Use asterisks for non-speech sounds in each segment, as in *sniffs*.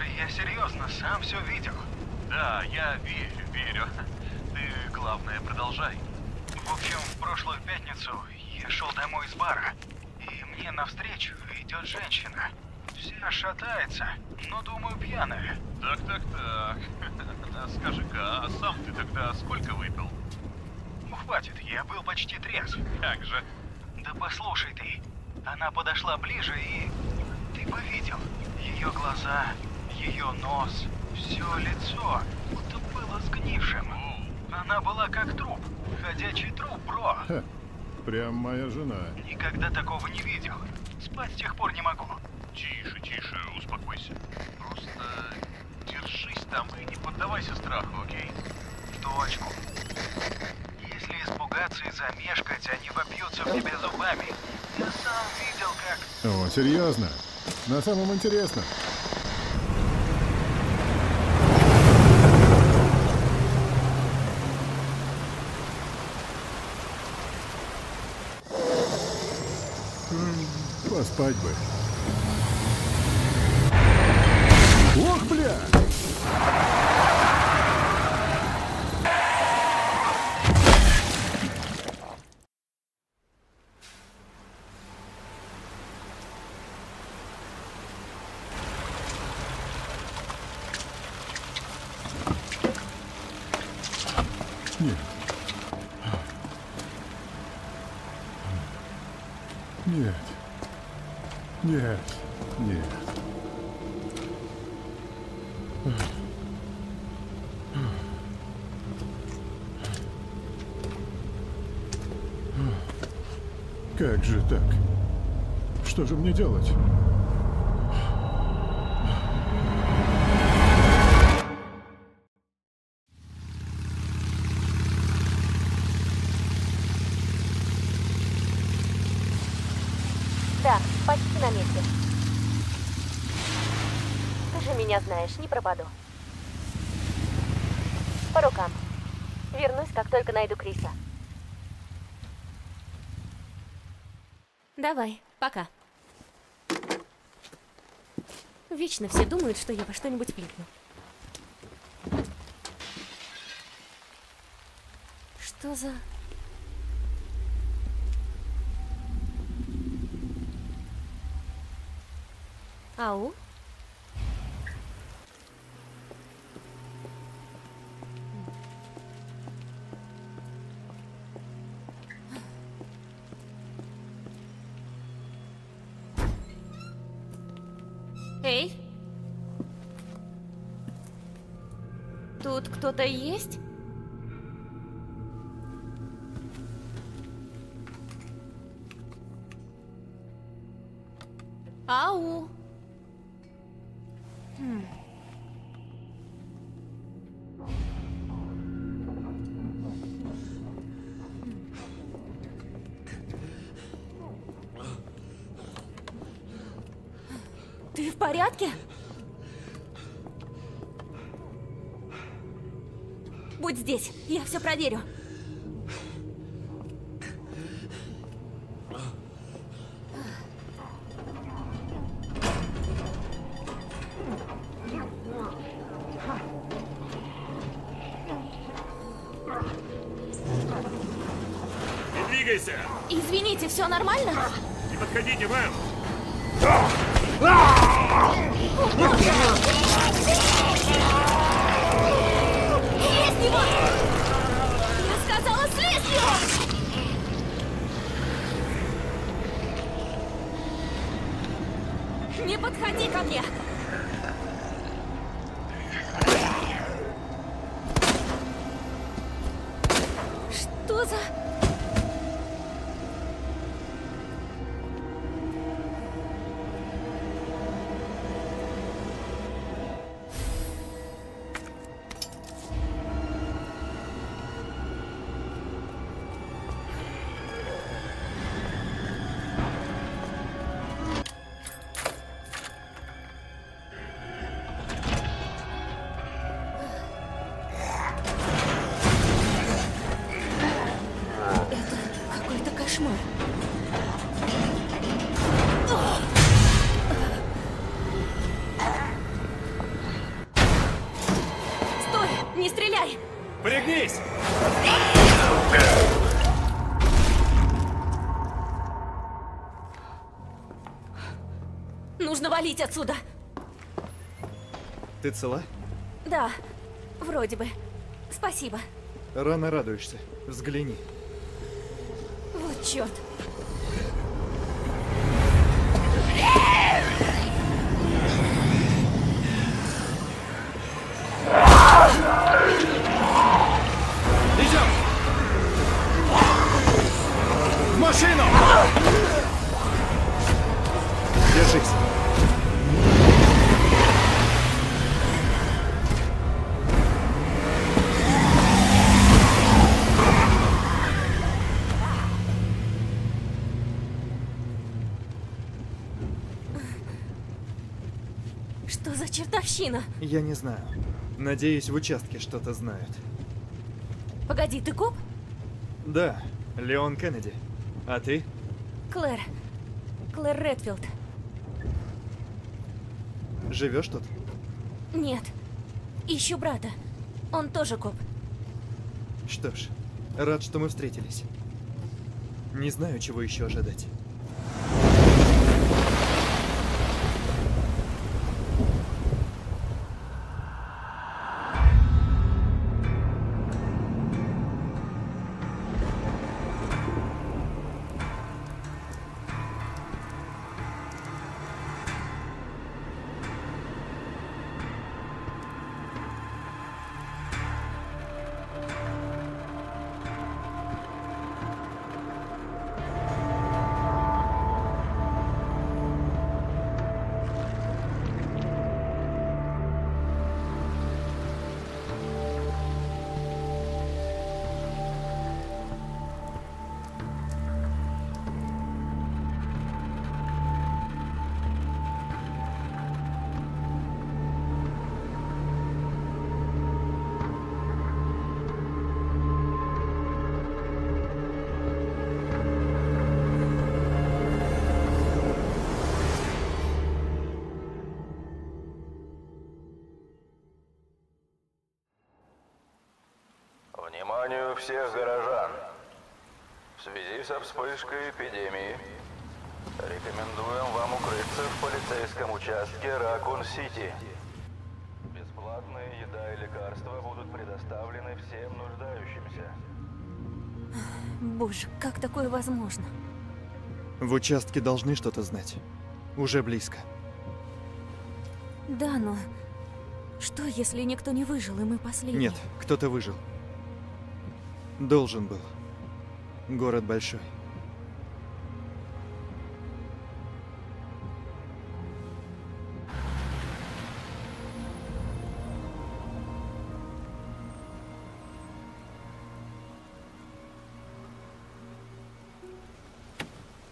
Слушай, я серьезно, сам все видел. Да, я верю, верю. *laughs* Ты, главное, продолжай. В общем, в прошлую пятницу я шел домой из бара, и мне навстречу идет женщина. Вся шатается, но, думаю, пьяная. Так, так, так. *laughs* Скажи-ка, а сам ты тогда сколько выпил? Ну, хватит, я был почти трезв. Как же? Да послушай ты, она подошла ближе и... Ты бы видел, ее глаза, ее нос, все лицо, будто было сгнившим. Она была как труп, ходячий труп, бро. Ха, прям моя жена. Никогда такого не видел. Спать с тех пор не могу. Тише, тише, успокойся. Просто держись там и не поддавайся страху, окей? В точку. Если испугаться и замешкать, они вопьются в тебя зубами. Я сам видел, как... О, серьезно? На самом интересном. Поспать бы. Нет. Нет. Как же так? Что же мне делать? Знаешь, не пропаду. По рукам. Вернусь, как только найду Криса. Давай, пока. Вечно все думают, что я во что-нибудь влипну. Что за... Ау? Тут кто-то есть? Ау! Хм. Ты в порядке? Будь здесь, я все проверю. Нужно валить отсюда. Ты цела? Да, вроде бы. Спасибо. Рано радуешься. Взгляни. Вот черт. Я не знаю. Надеюсь, в участке что-то знают. Погоди, ты коп? Да, Леон Кеннеди. А ты? Клэр. Клэр Редфилд. Живешь тут? Нет. Ищу брата. Он тоже коп. Что ж, рад, что мы встретились. Не знаю, чего еще ожидать. Со вспышкой эпидемии рекомендуем вам укрыться в полицейском участке Ракун-Сити. Бесплатные еда и лекарства будут предоставлены всем нуждающимся. Боже, как такое возможно? В участке должны что-то знать. Уже близко. Да, но... Что, если никто не выжил, и мы последние? Нет, кто-то выжил. Должен был. Город большой.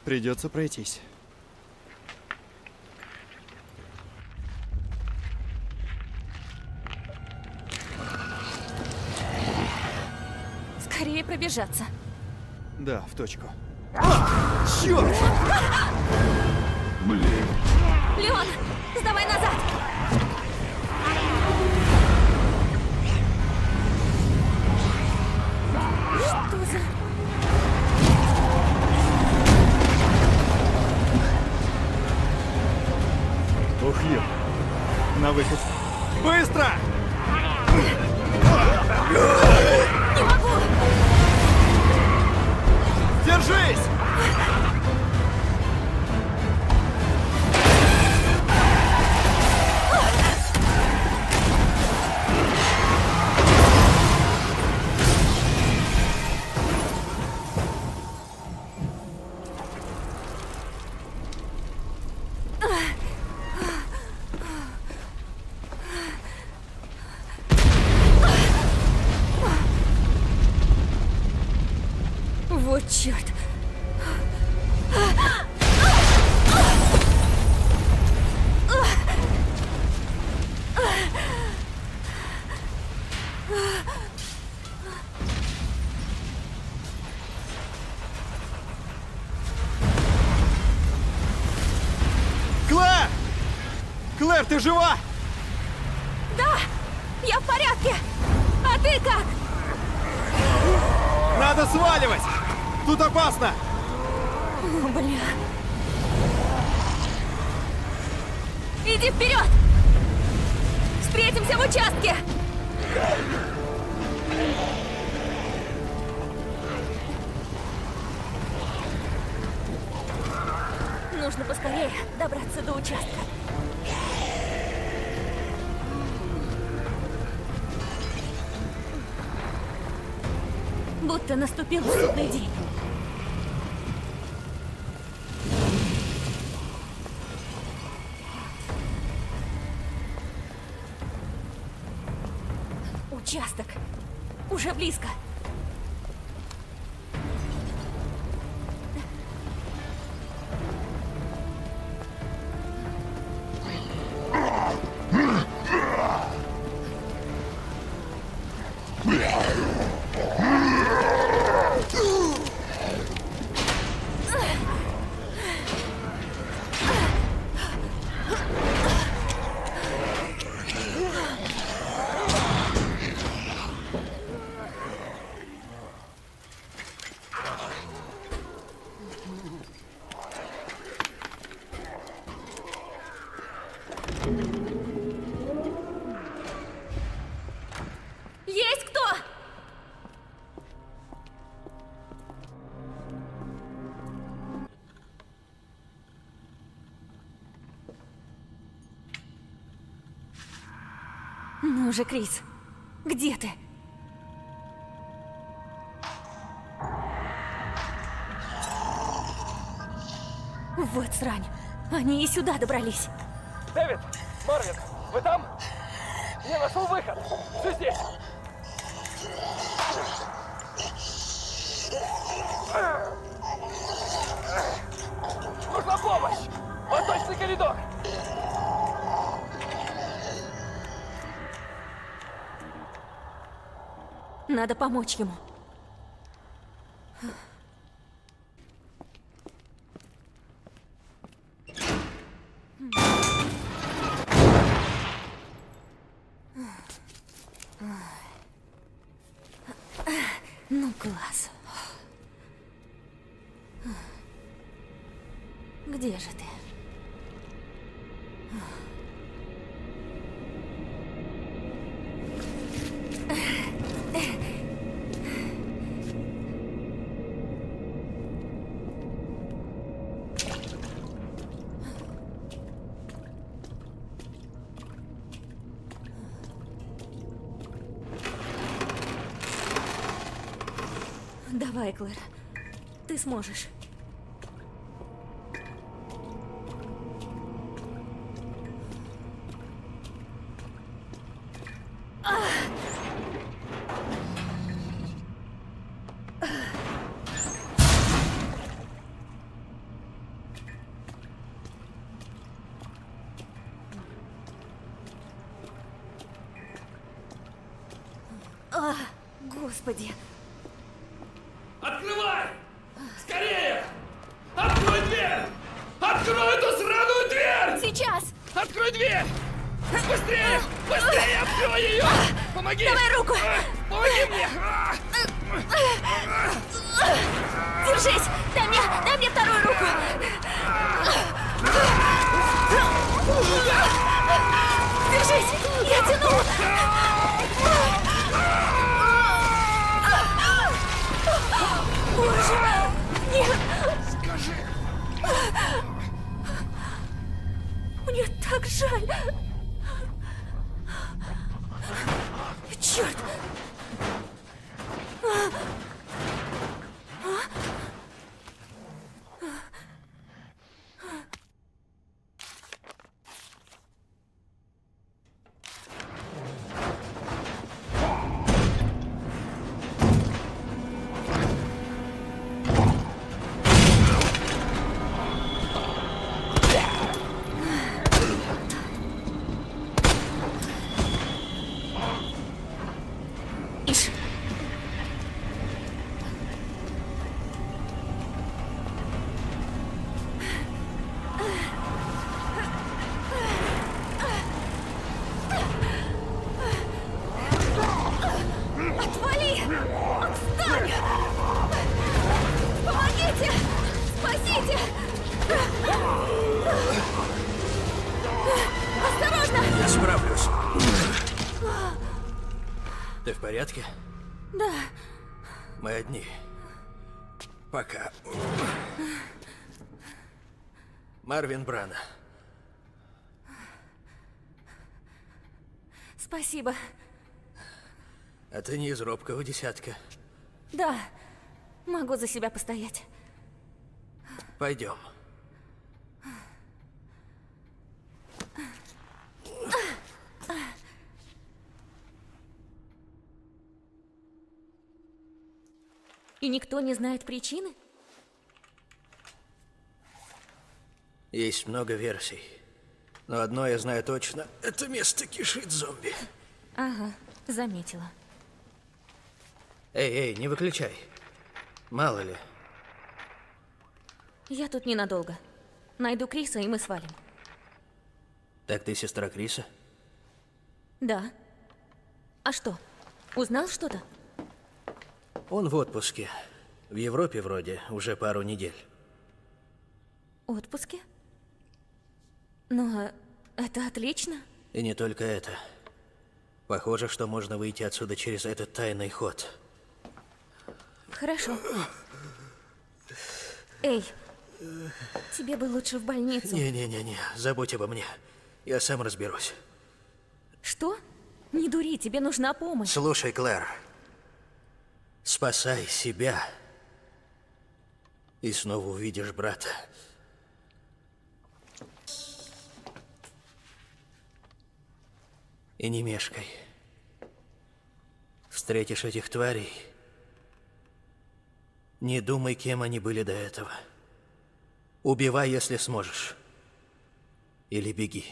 Придется пройтись. Скорее пробежаться. Да, в точку. Леон, сдавай назад! Что за... Ух, ё. На выход. Быстро! Держись! Ты жива? 便无所。Давно уже, Крис. Где ты? Вот срань. Они и сюда добрались. Дэвид, Марвин, вы там? Я нашел выход. Все здесь. Нужна помощь! Восточный коридор! надо помочь ему. сможешь. Господи. Марвин Брана. Спасибо. А ты не из робкого десятка. Да. Могу за себя постоять. Пойдем. И никто не знает причины? Есть много версий. Но одно я знаю точно. Это место кишит зомби. Ага, заметила. Эй, эй, не выключай. Мало ли. Я тут ненадолго. Найду Криса, и мы свалим. Так ты сестра Криса? Да. А что? Узнал что-то? Он в отпуске. В Европе вроде уже пару недель. Отпуске? Но это отлично. И не только это. Похоже, что можно выйти отсюда через этот тайный ход. Хорошо. Эй, тебе бы лучше в больницу. Не-не-не-не, забудь обо мне. Я сам разберусь. Что? Не дури, тебе нужна помощь. Слушай, Клэр. Спасай себя. И снова увидишь брата. И не мешкай. Встретишь этих тварей. Не думай, кем они были до этого. Убивай, если сможешь. Или беги.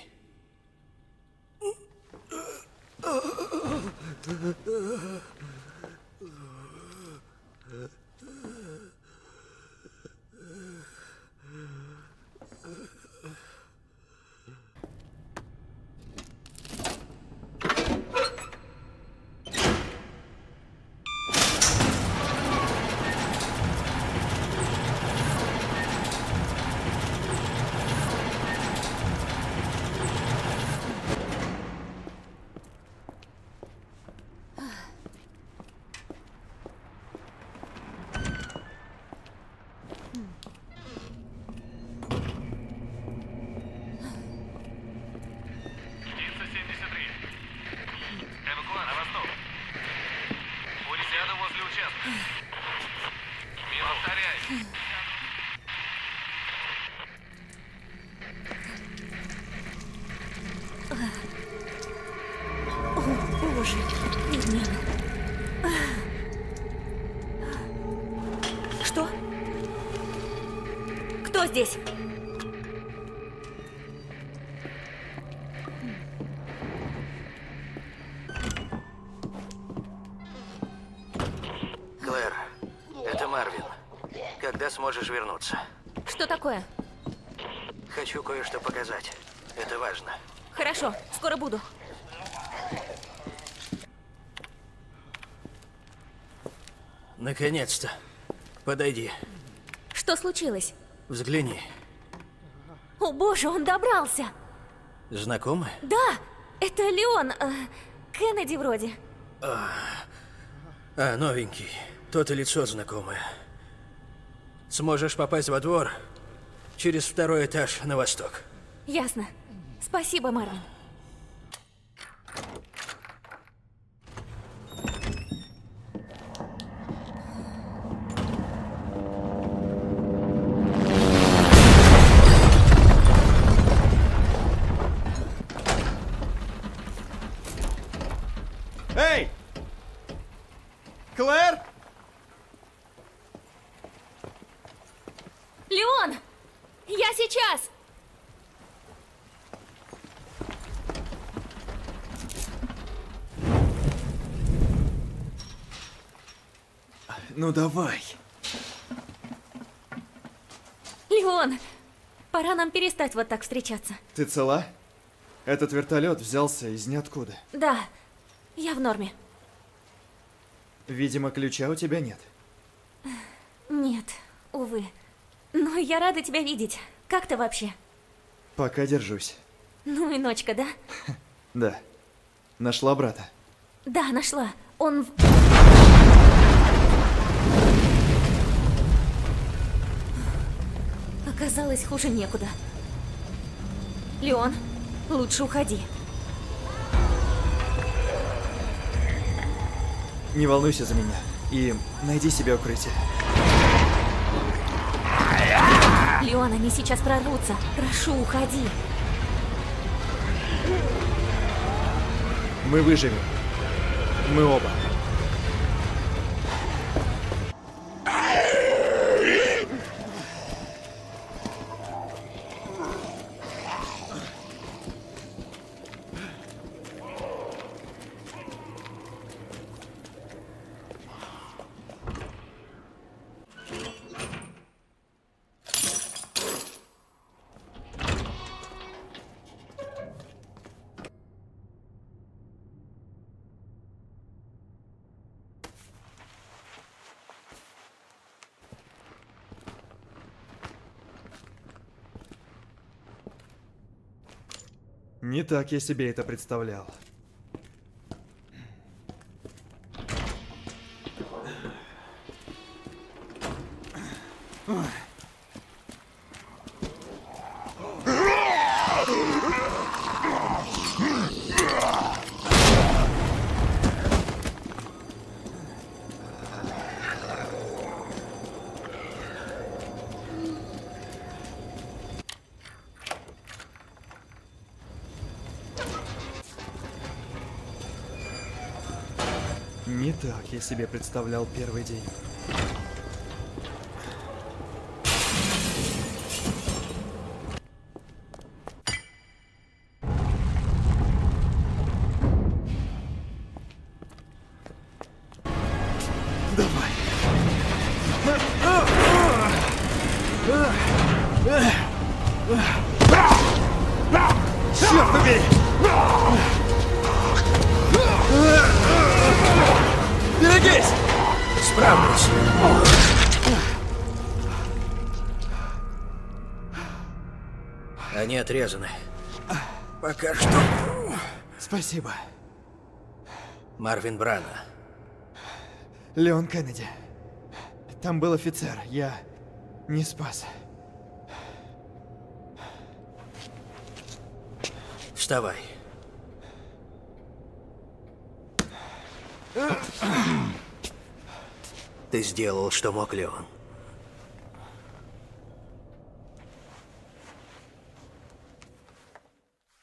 Здесь? Клэр, это Марвин. Когда сможешь вернуться? Что такое? Хочу кое-что показать. Это важно. Хорошо, скоро буду. Наконец-то. Подойди. Что случилось? Взгляни. О боже, он добрался! Знакомы? Да, это Леон, э, Кеннеди вроде. А, новенький. То-то лицо знакомое. Сможешь попасть во двор через второй этаж на восток. Ясно. Спасибо, Марвин. Эй! Клэр! Леон! Я сейчас! Ну давай. Леон! Пора нам перестать вот так встречаться. Ты цела? Этот вертолет взялся из ниоткуда. Да, я в норме. Видимо, ключа у тебя нет. Нет, увы. Но я рада тебя видеть. Как ты вообще? Пока держусь. Ну и ночка, да? *laughs* Да. Нашла брата. Да, нашла. Он... в- Оказалось, хуже некуда. Леон, лучше уходи. Не волнуйся за меня. И найди себе укрытие. Леон, они сейчас прорвутся. Прошу, уходи. Мы выживем. Мы оба. Не так я себе это представлял. Себе представлял первый день. Отрезаны. Пока что. Спасибо. Марвин Брана. Леон Кеннеди. Там был офицер. Я не спас. Вставай. Ты сделал, что мог, Леон.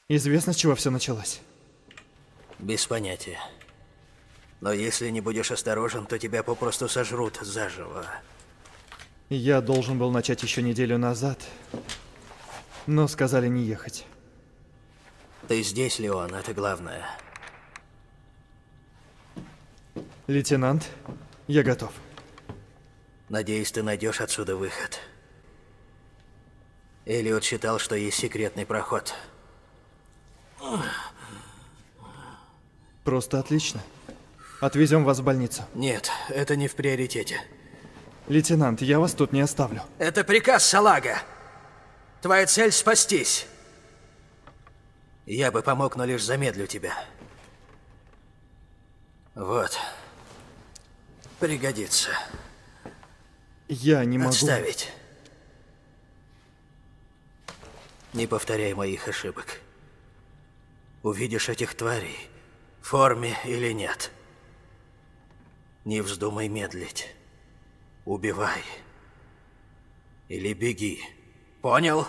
Известно, с чего все началось. Без понятия. Но если не будешь осторожен, то тебя попросту сожрут заживо. Я должен был начать еще неделю назад, но сказали не ехать. Ты здесь, Леон, это главное. Лейтенант, я готов. Надеюсь, ты найдешь отсюда выход. Элliot считал, что есть секретный проход. Просто отлично. Отвезем вас в больницу. Нет, это не в приоритете. Лейтенант, я вас тут не оставлю. Это приказ Салага. Твоя цель — спастись. Я бы помог, но лишь замедлю тебя. Вот. Пригодится. Я не могу... Отставить. Не повторяй моих ошибок увидишь этих тварей, в форме или нет. Не вздумай медлить. Убивай. Или беги. Понял?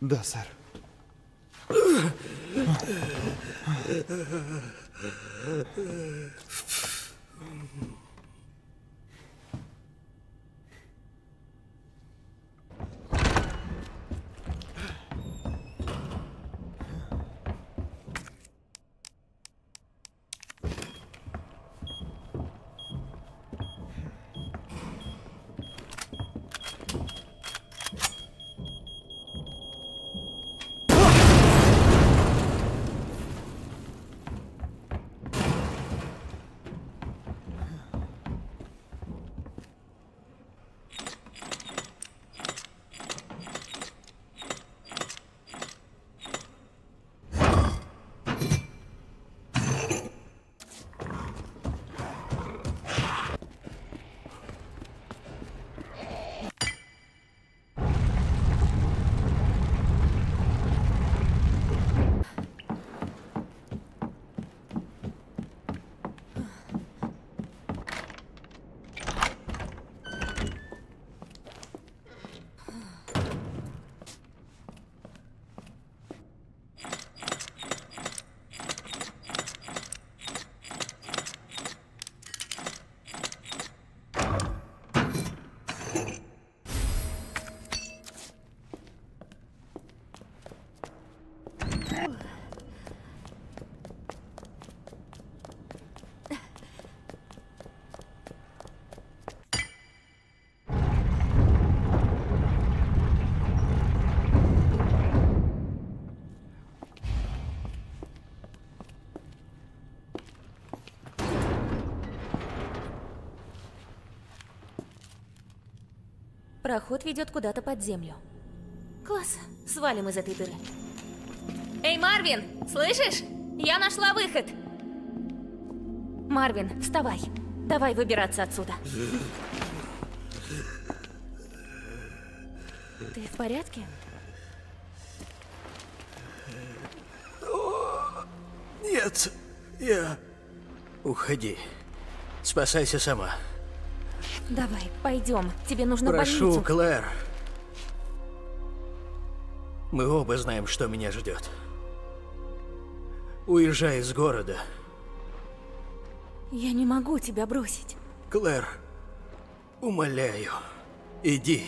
Да, сэр. Ugh. *sniffs* проход ведет куда-то под землю. Класс, свалим из этой дыры. Эй, Марвин, слышишь? Я нашла выход. Марвин, вставай. Давай выбираться отсюда. Ты в порядке? Нет, я... Уходи. Спасайся сама. Давай, пойдем. Тебе нужно Прошу, больницу. Клэр. Мы оба знаем, что меня ждет. Уезжай из города. Я не могу тебя бросить. Клэр, умоляю, иди.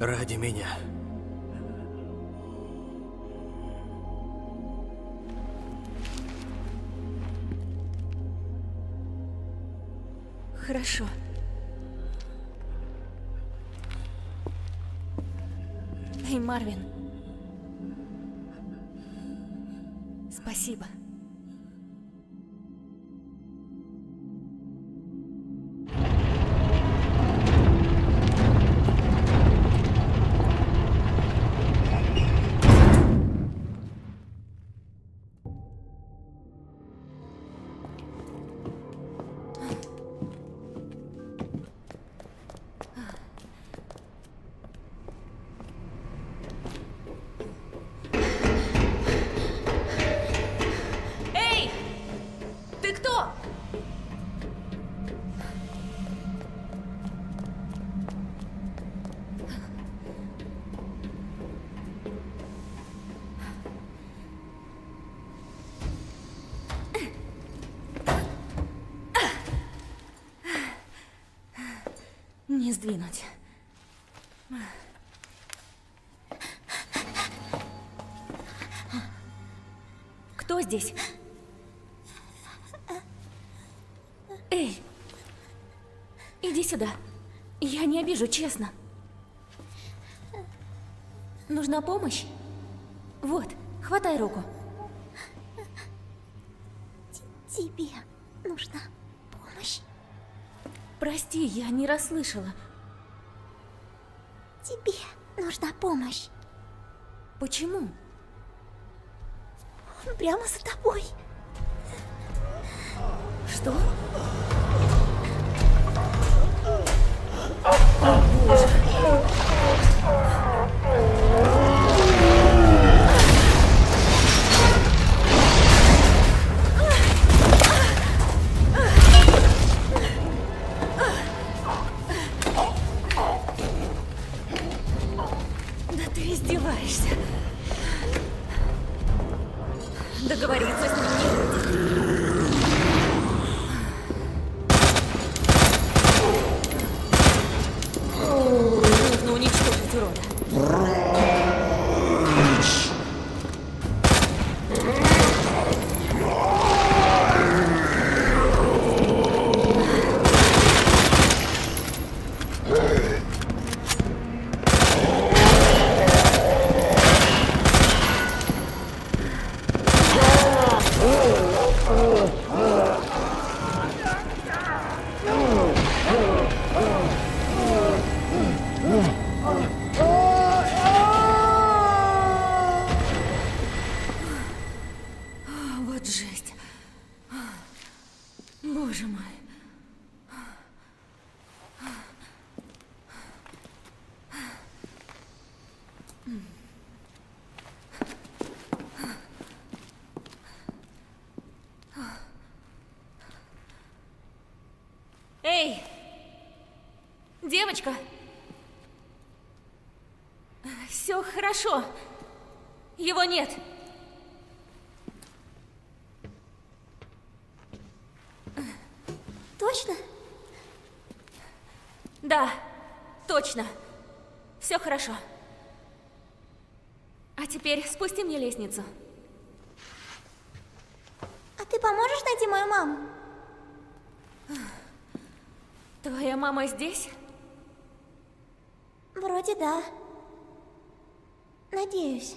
Ради меня. Хорошо. Эй, Марвин. Спасибо. Сдвинуть. Кто здесь? Эй! Иди сюда. Я не обижу, честно. Нужна помощь? Вот, хватай руку. Тебе нужна помощь. Прости, я не расслышала. Тебе нужна помощь. Почему? Он прямо за тобой. Что? Уничтожить урода. Вот жесть. Боже мой. Эй! Девочка! Все хорошо. Его нет. Точно? Да, точно. Все хорошо. А спусти мне лестницу. А ты поможешь найти мою маму? Твоя мама здесь? Вроде да. Надеюсь.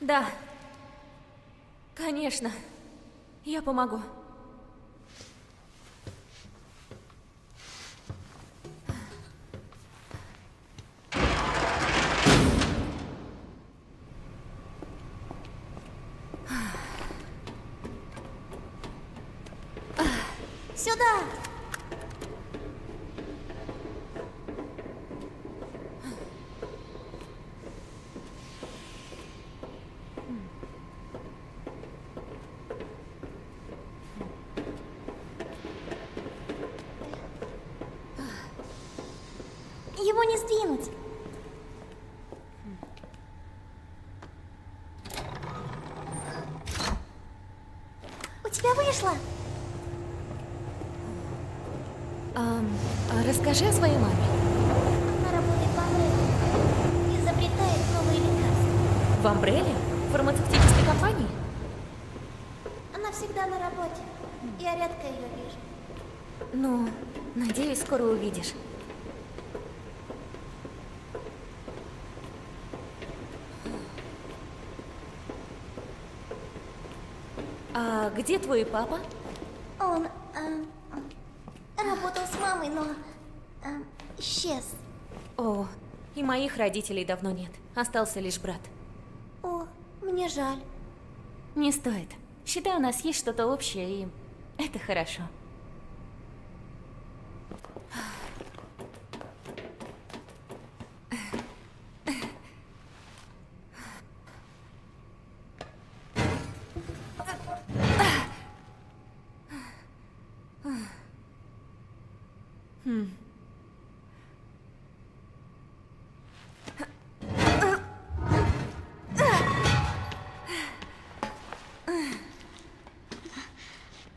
Да. Конечно. Я помогу. сюда! Его не сдвинуть. У тебя вышло? Ам, а расскажи о своей маме. Она работает в Амбре. Изобретает новые лекарства. В Амбреле? Фармацевтической компании? Она всегда на работе. Я редко ее вижу. Ну, надеюсь, скоро увидишь. А где твой папа? Он эм, работал с мамой, но эм, исчез. О, и моих родителей давно нет. Остался лишь брат. О, мне жаль. Не стоит. Считаю, у нас есть что-то общее, и это хорошо.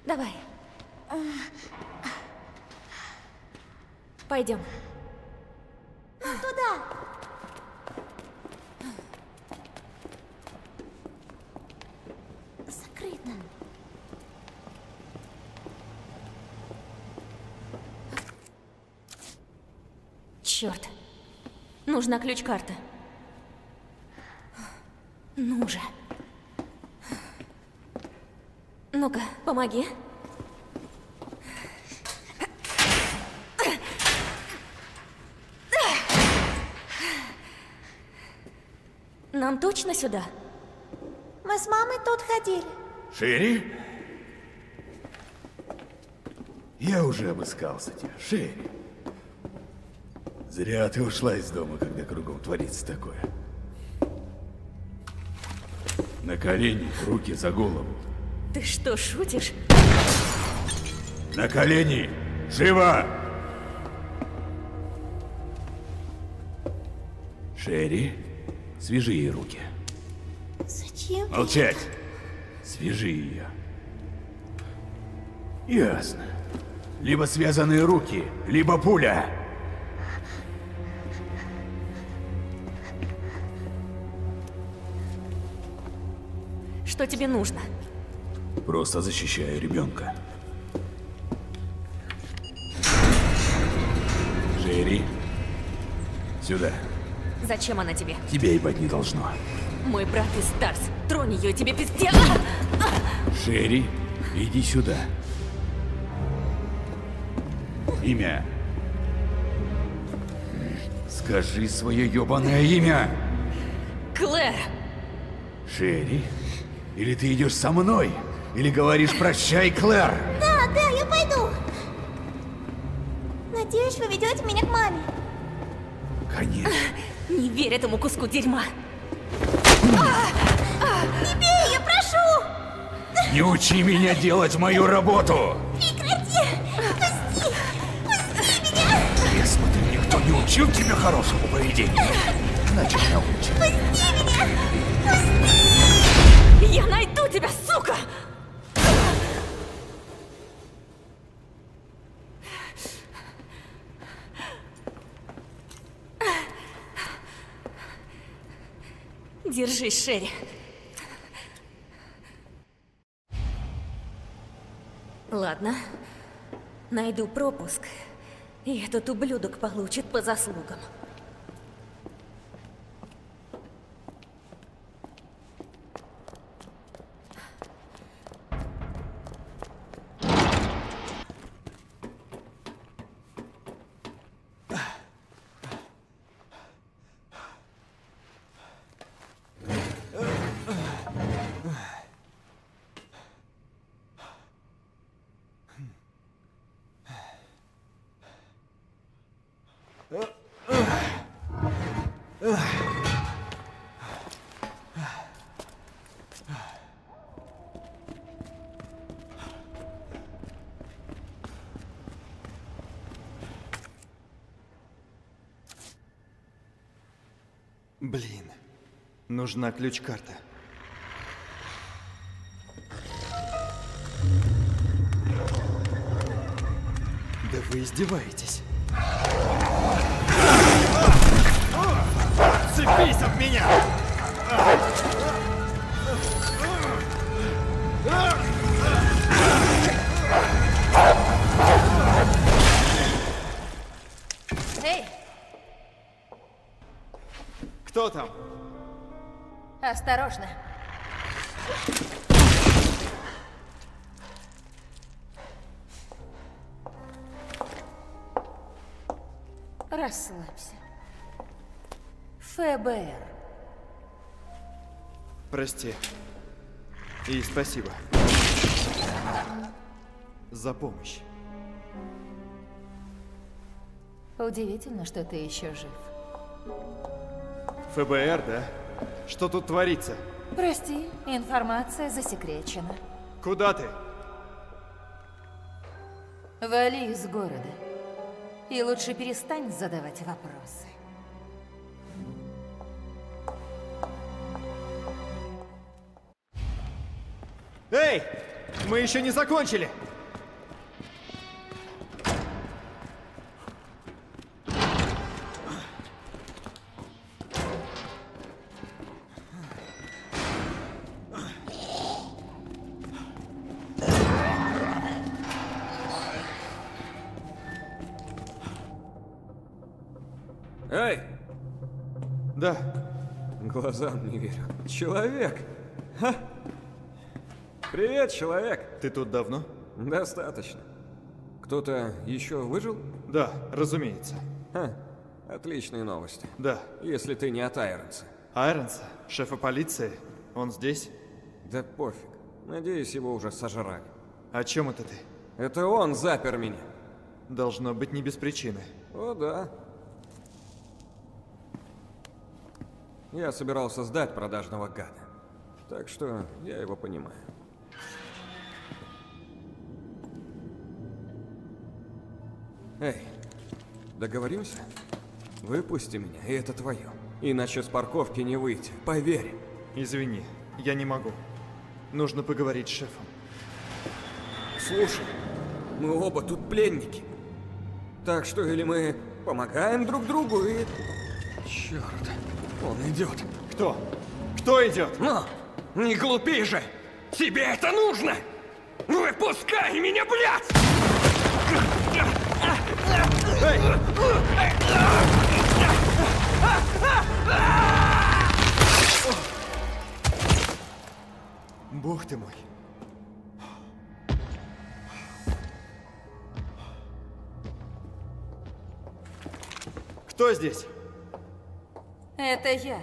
Давай. Пойдем. Ну, туда. Закрыто. Черт. Нужна ключ-карта. Ну же. Ну-ка, помоги. Нам точно сюда? Мы с мамой тут ходили. Шерри? Я уже обыскался тебя, Шерри. Зря ты ушла из дома, когда кругом творится такое. На колени, руки за голову. Ты что, шутишь? На колени! Живо! Шерри, свяжи ей руки. Зачем? Молчать! Свяжи ее. Ясно. Либо связанные руки, либо пуля. Что тебе нужно? Просто защищаю ребенка. Шерри, сюда. Зачем она тебе? Тебя ебать не должно. Мой брат из Старс. Тронь ее, тебе пиздец. Шерри, иди сюда. Имя. Скажи свое ебаное имя. Клэр! Шерри? Или ты идешь со мной? Или говоришь прощай, Клэр? Да, да, я пойду. Надеюсь, вы ведете меня к маме. Конечно. *laughs* Не верь этому куску дерьма. Не бей ее, прошу! Не учи меня делать мою работу! Прекрати! Пусти! Пусти меня! Я смотрю, никто не учил тебя хорошему поведению. Значит, научит. Пусти меня! Я найду тебя, сука! Держись, Шерри. Ладно. Найду пропуск. И этот ублюдок получит по заслугам. Нужна ключ-карта. Да вы издеваетесь. Цепись от меня! Осторожно. Расслабься. ФБР. Прости. И спасибо. За помощь. Удивительно, что ты еще жив. ФБР, да? Что тут творится? Прости, информация засекречена. Куда ты? Вали из города. И лучше перестань задавать вопросы. Эй! Мы еще не закончили! Глазам не верю. Человек! Ха! Привет, человек! Ты тут давно? Достаточно. Кто-то еще выжил? Да, разумеется. Ха, отличные новости. Да. Если ты не от Айронса. Айронса? Шефа полиции? Он здесь? Да пофиг. Надеюсь, его уже сожрали. О чем это ты? Это он запер меня. Должно быть не без причины. О, да. Я собирался сдать продажного гада. Так что я его понимаю. Эй, договоримся? Выпусти меня, и это твое. Иначе с парковки не выйти, поверь. Извини, я не могу. Нужно поговорить с шефом. Слушай, мы оба тут пленники. Так что или мы помогаем друг другу и... Черт, он идет. Кто? Кто идет? Но, не глупи же! Тебе это нужно! Выпускай меня, блядь! Бог ты мой. Кто здесь? Это я.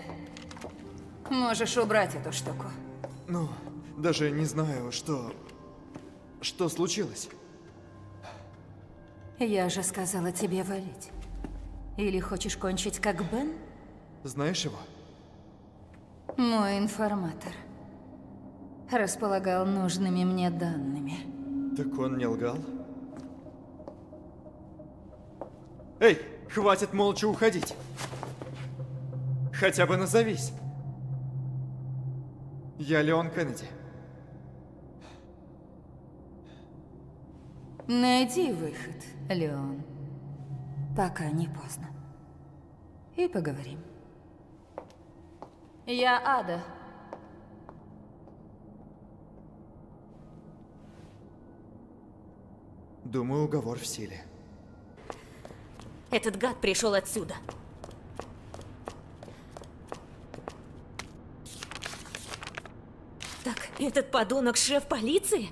Можешь убрать эту штуку. Ну, даже не знаю, что... Что случилось? Я же сказала тебе валить. Или хочешь кончить как Бен? Знаешь его? Мой информатор. Располагал нужными мне данными. Так он не лгал? Эй, хватит молча уходить. Хотя бы назовись. Я Леон Кеннеди. Найди выход, Леон. Пока не поздно. И поговорим. Я Ада. Думаю, уговор в силе. Этот гад пришел отсюда. Так, этот подонок шеф полиции?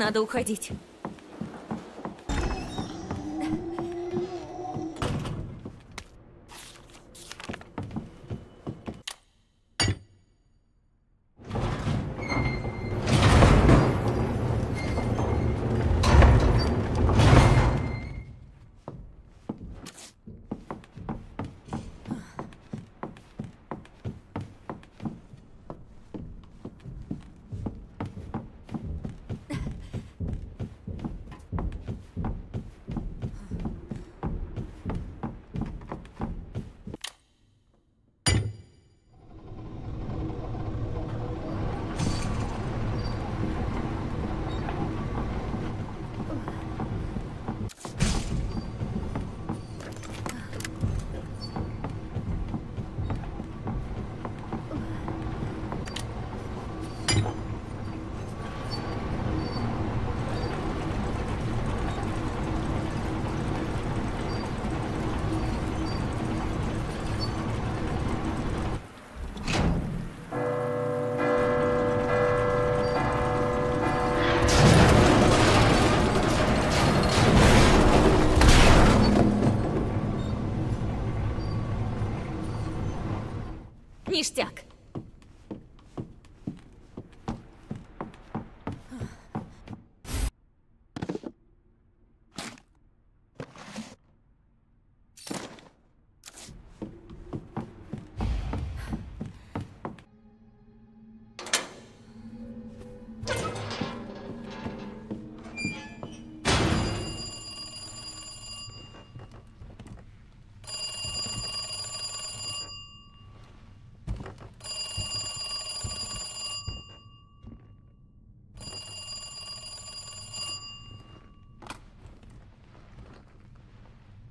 Надо уходить.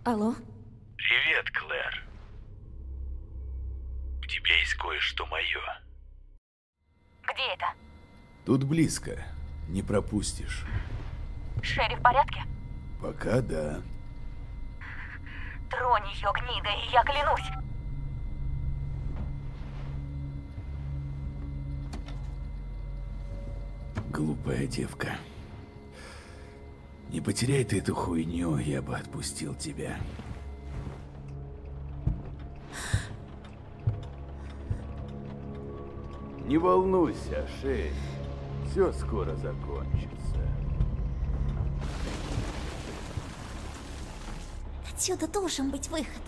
Алло? Привет, Клэр. У тебя есть кое-что мое. Где это? Тут близко. Не пропустишь. Шерри в порядке? Пока да. Тронь ее, гнида, и я клянусь. Глупая девка. Не потеряй ты эту хуйню, я бы отпустил тебя. Не волнуйся, Шей. Все скоро закончится. Отсюда должен быть выход.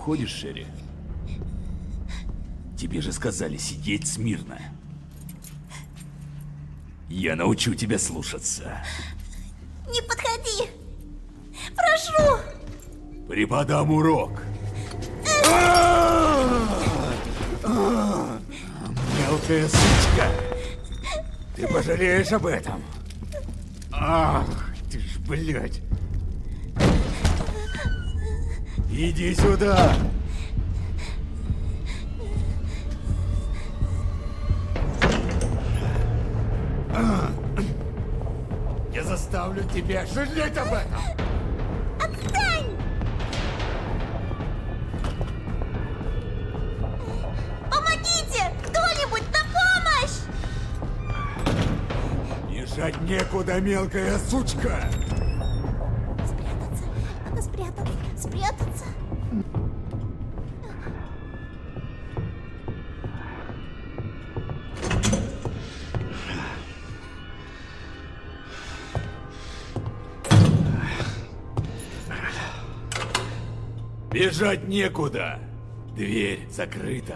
Уходишь, Шерри? Тебе же сказали сидеть смирно. Я научу тебя слушаться. Не подходи! Прошу! Преподам урок. Мелкая сучка. Ты пожалеешь об этом. Ах, ты ж, блядь. Иди сюда. Я заставлю тебя жалеть об этом. Отстань! Помогите! Кто-нибудь на помощь! Бежать некуда, мелкая сучка. Бежать некуда. Дверь закрыта.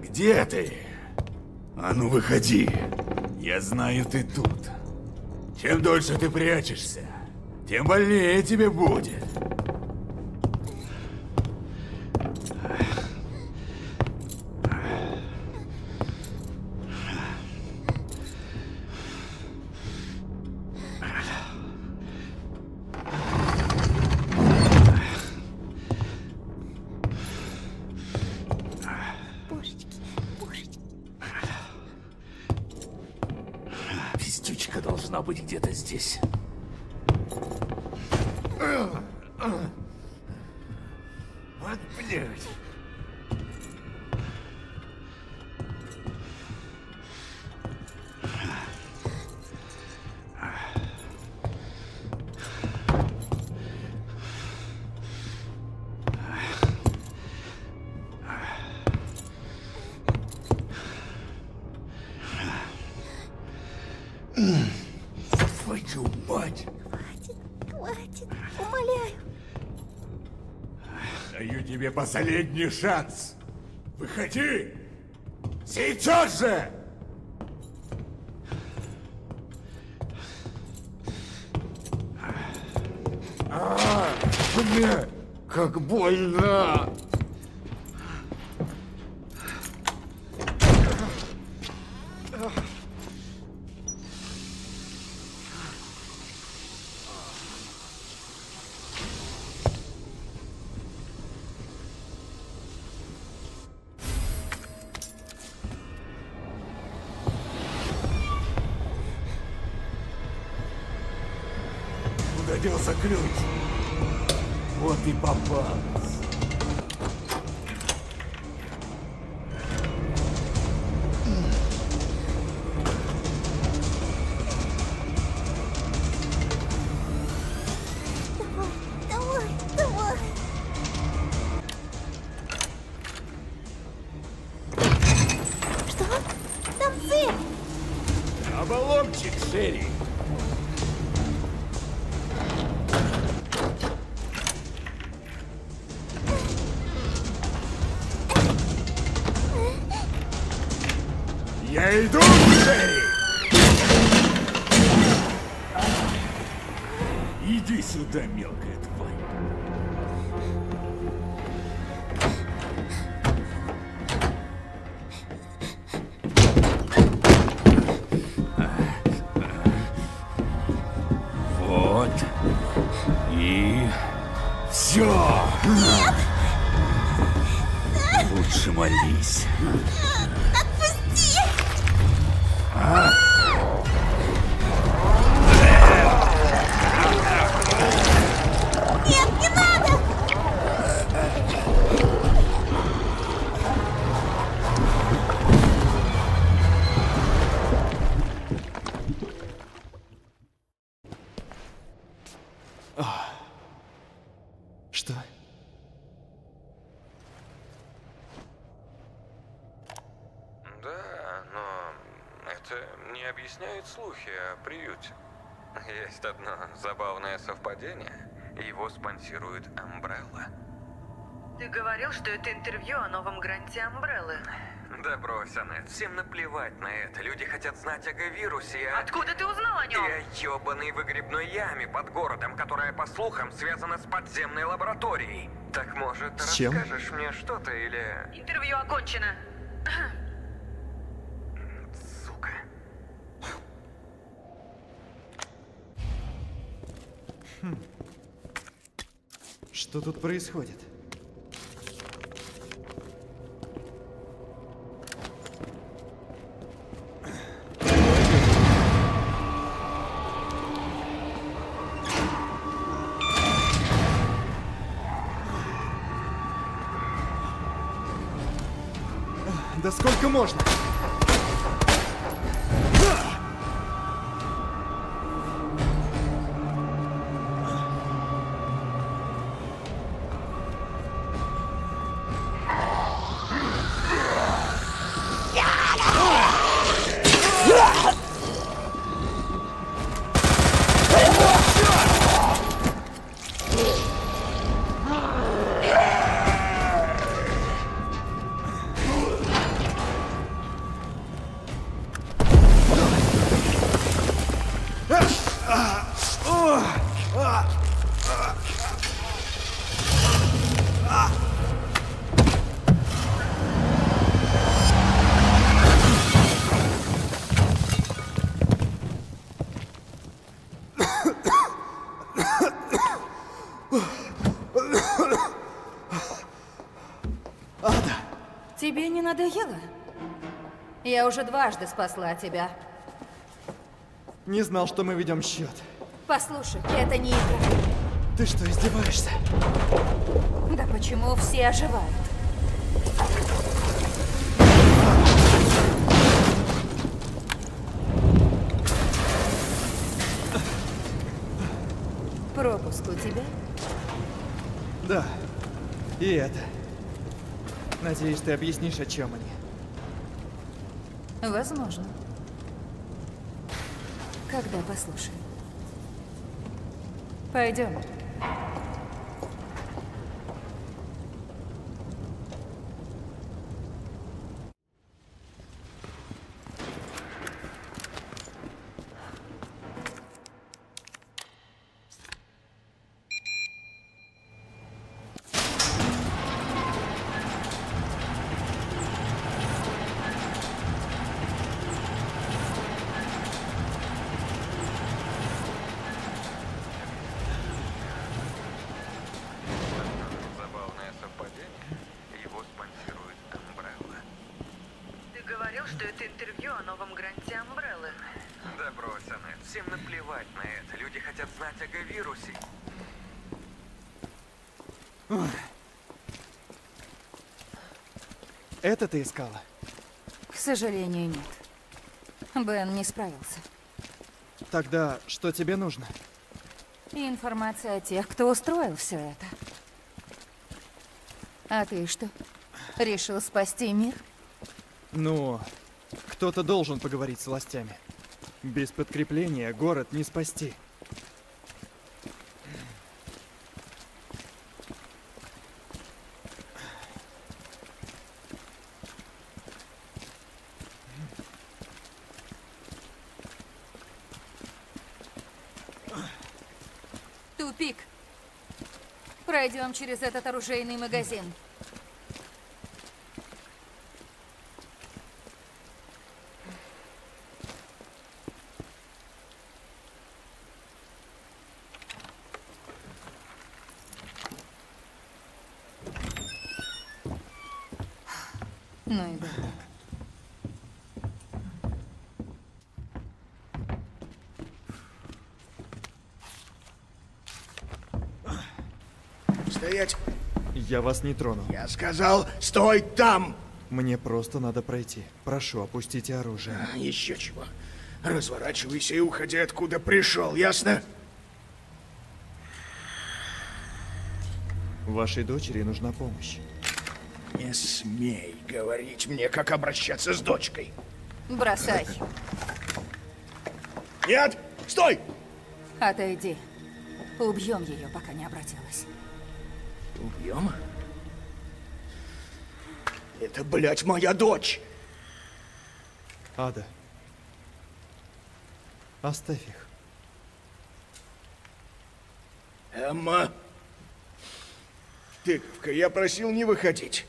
Где ты? А ну выходи. Я знаю, ты тут. Чем дольше ты прячешься, тем больнее тебе будет. Здесь. Последний шанс. Выходи! Сейчас же! А, бля, как больно! Сюда, мелкая тварь. Вот. И... Все. Нет! Лучше молись. Приюте. Есть одно забавное совпадение. Его спонсирует Umbrella. Ты говорил, что это интервью о новом гранте Амбреллы. Да брось, Аннет, всем наплевать на это. Люди хотят знать о Г-вирусе и о... Откуда ты узнал о нем? И о ёбаной выгребной яме под городом, которая, по слухам, связана с подземной лабораторией. Так, может, С чем? расскажешь мне что-то или... Интервью окончено. Сука. Что тут происходит? Да сколько можно? Надоело? Я уже дважды спасла тебя. Не знал, что мы ведем счет. Послушай, это не игра. Ты что, издеваешься? Да почему все оживают? Пропуск у тебя? Да. И это. Надеюсь, ты объяснишь, о чем они. Возможно. Когда послушаем. Пойдем. Забавное совпадение. Его спонсирует Umbrella. Ты говорил, что это интервью о новом гранте Амбреллы. Да брось, Аннет, всем наплевать на это. Люди хотят знать о Г-вирусе. Ой. Это ты искала? К сожалению, нет. Бен не справился. Тогда что тебе нужно? И информация о тех, кто устроил все это. А ты что? Решил спасти мир? Ну, кто-то должен поговорить с властями. Без подкрепления город не спасти. Тупик. Пройдем через этот оружейный магазин. Ну и да. Стоять! Я вас не трону. Я сказал, стой там! Мне просто надо пройти. Прошу, опустите оружие. А, Еще чего. Разворачивайся и уходи, откуда пришел, ясно? Вашей дочери нужна помощь. Не смей говорить мне, как обращаться с дочкой. Бросай. Нет! Стой! Отойди. Убьем ее, пока не обратилась. Убьем? Это, блядь, моя дочь! Ада. Оставь их. Эмма! Тыковка, я просил не выходить.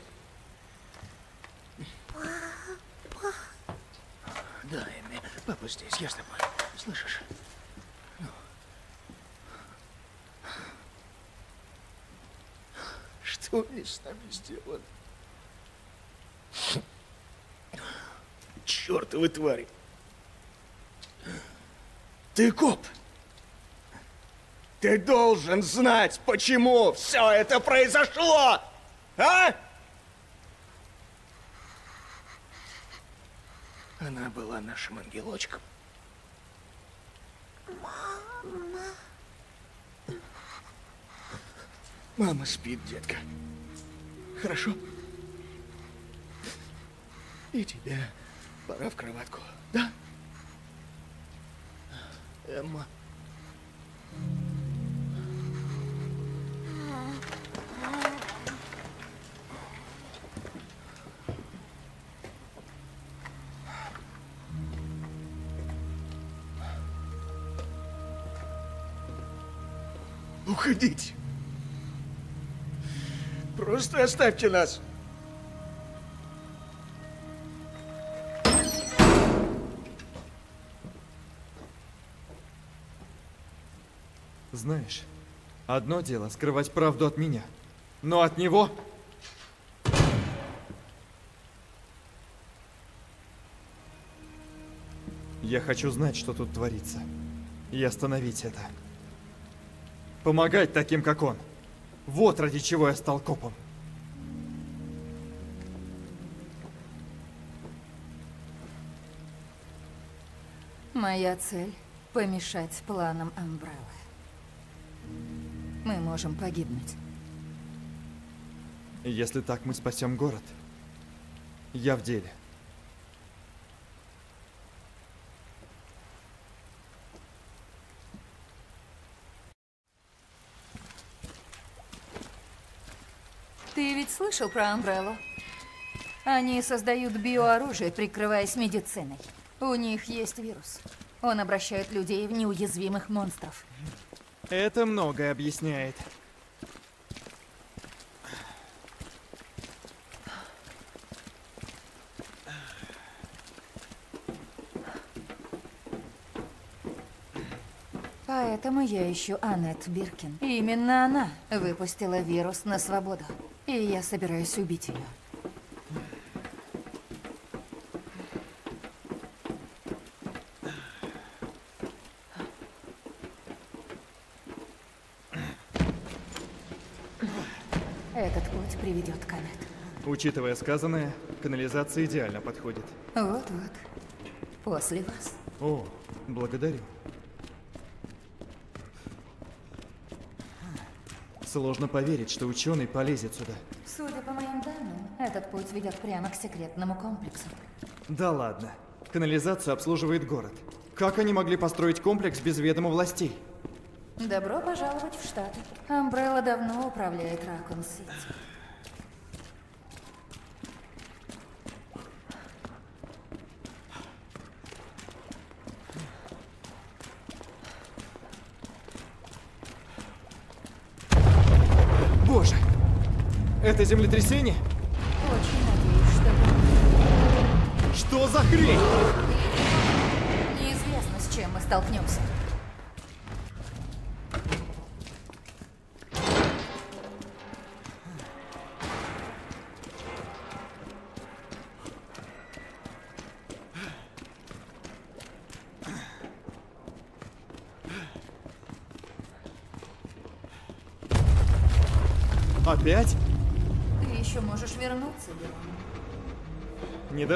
Да, Эмми, папа здесь, я с тобой. Слышишь? Что они с нами сделали? Чёртовы твари! Ты коп! Ты должен знать, почему все это произошло! А? Она была нашим ангелочком. Мама. Мама спит, детка. Хорошо? И тебе пора в кроватку, да? Эмма. Уходите. Просто оставьте нас. Знаешь, одно дело скрывать правду от меня, но от него... Я хочу знать, что тут творится, и остановить это. Помогать таким, как он. Вот ради чего я стал копом. Моя цель — помешать планам Амбреллы. Мы можем погибнуть. Если так мы спасем город, я в деле. Ты ведь слышал про Амбреллу? Они создают биооружие, прикрываясь медициной. У них есть вирус. Он обращает людей в неуязвимых монстров. Это многое объясняет. Поэтому я ищу Аннет Биркин. Именно она выпустила вирус на свободу. И я собираюсь убить ее. Этот путь приведет к Аннет. Учитывая сказанное, канализация идеально подходит. Вот-вот. После вас. О, благодарю. Сложно поверить, что ученый полезет сюда. Судя по моим данным, этот путь ведет прямо к секретному комплексу. Да ладно. Канализацию обслуживает город. Как они могли построить комплекс без ведома властей? Добро пожаловать в Штаты. Амбрелла давно управляет Ракун-Сити. Боже! Это землетрясение? Очень надеюсь, что... Что за хрень? Неизвестно, с чем мы столкнемся.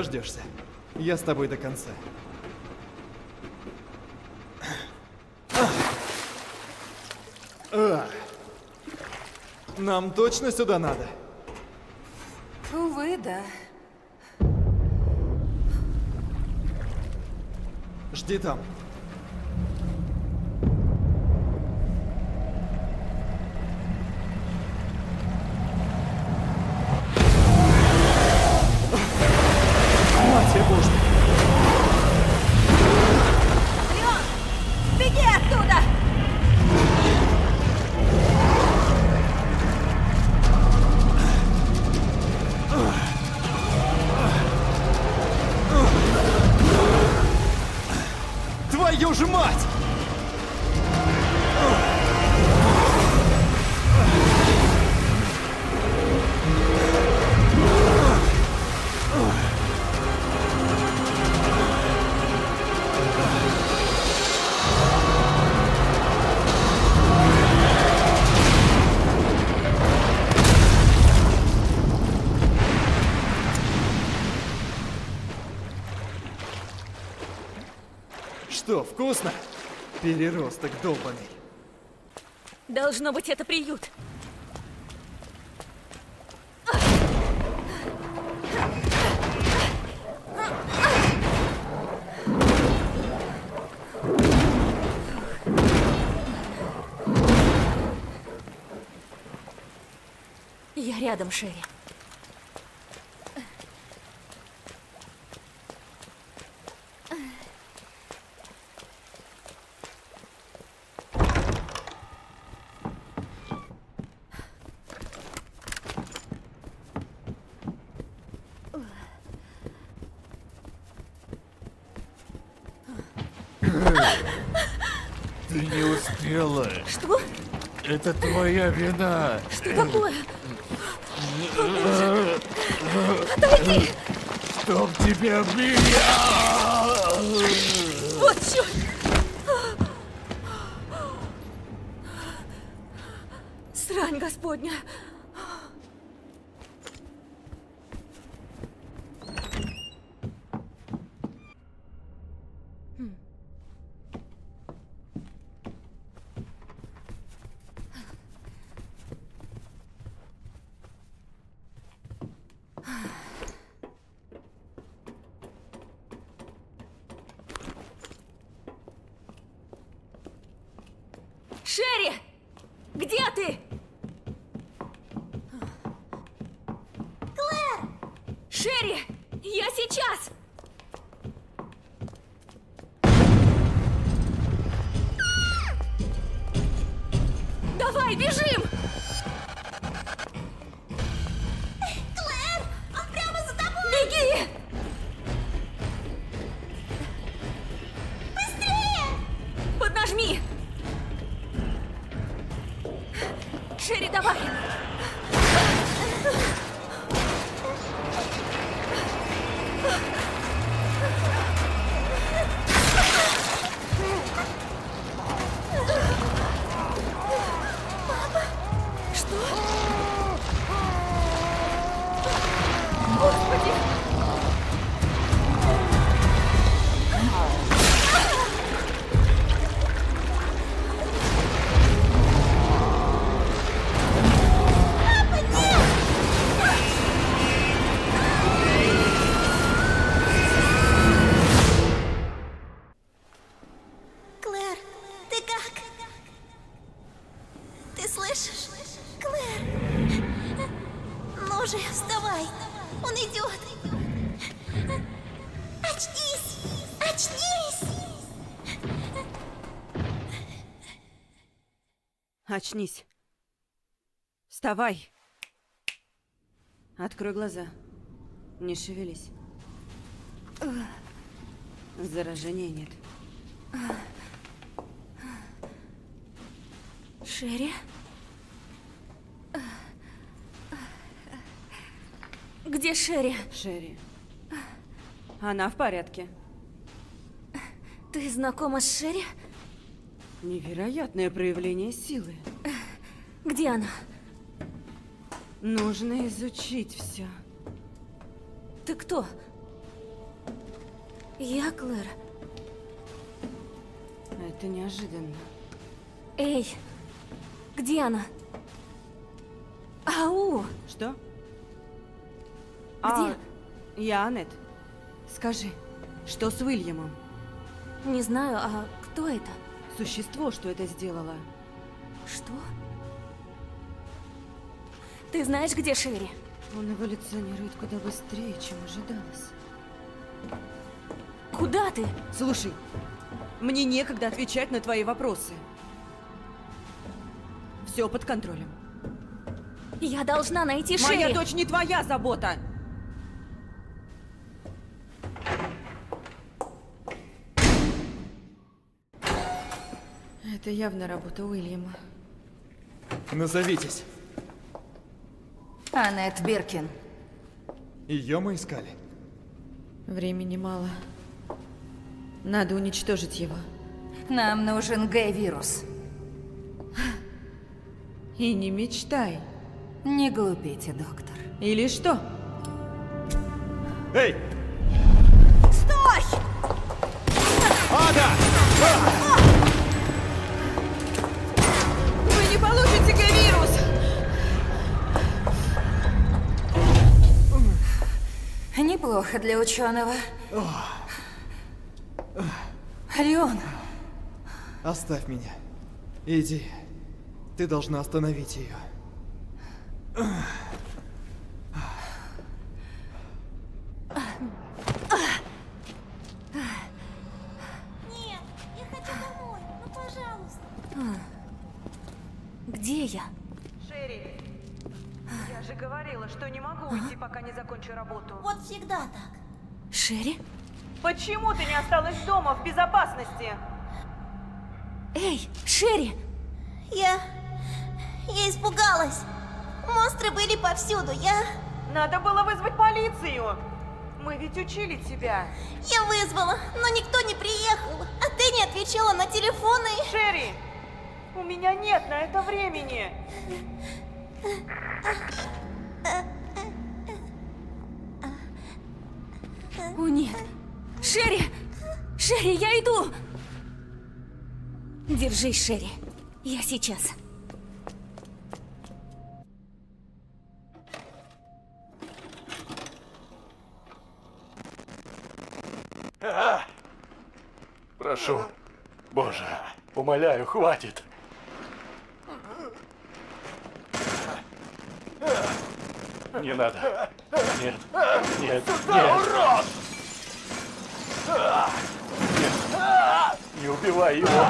Дождешься. Я с тобой до конца. Нам точно сюда надо? Увы, да. Жди там. Переросток долбанный. Должно быть, это приют. Я рядом, Шерри. Ты не успела. Что? Это твоя вина. Что такое? Отойди! Чтоб тебя меня! Вот черт! Срань господня! Очнись. Вставай. Открой глаза. Не шевелись. Заражения нет. Шерри? Где Шерри? Шерри. Она в порядке. Ты знакома с Шерри? Невероятное проявление силы. Где она? Нужно изучить все. Ты кто? Я Клэр. Это неожиданно. Эй, где она? Ау! Что? А, я Аннет. Скажи, что с Уильямом? Не знаю, а кто это? Существо, что это сделало. Что? Ты знаешь, где Шерри? Он эволюционирует куда быстрее, чем ожидалось. Куда ты? Слушай, мне некогда отвечать на твои вопросы. Все под контролем. Я должна найти Шерри. Моя дочь не твоя забота. Это явно работа Уильяма. Назовитесь. Аннет Биркин. Ее мы искали. Времени мало. Надо уничтожить его. Нам нужен Г-вирус. И не мечтай. Не глупите, доктор. Или что? Эй! Стой! Ада! не получите вирус! Неплохо для ученого. Леон! Оставь меня. Иди. Ты должна остановить ее. Пока не закончу работу. Вот всегда так. Шерри? Почему ты не осталась дома в безопасности? Эй, Шерри! Я... Я испугалась. Монстры были повсюду. Я... Надо было вызвать полицию. Мы ведь учили тебя. Я вызвала, но никто не приехал. А ты не отвечала на телефоны. Шерри, у меня нет на это времени. О, нет! Шерри! Шерри, я иду! Держись, Шерри. Я сейчас. Прошу. Боже, умоляю, хватит. Не надо. Нет. Нет. Нет. Нет. Не убивай его.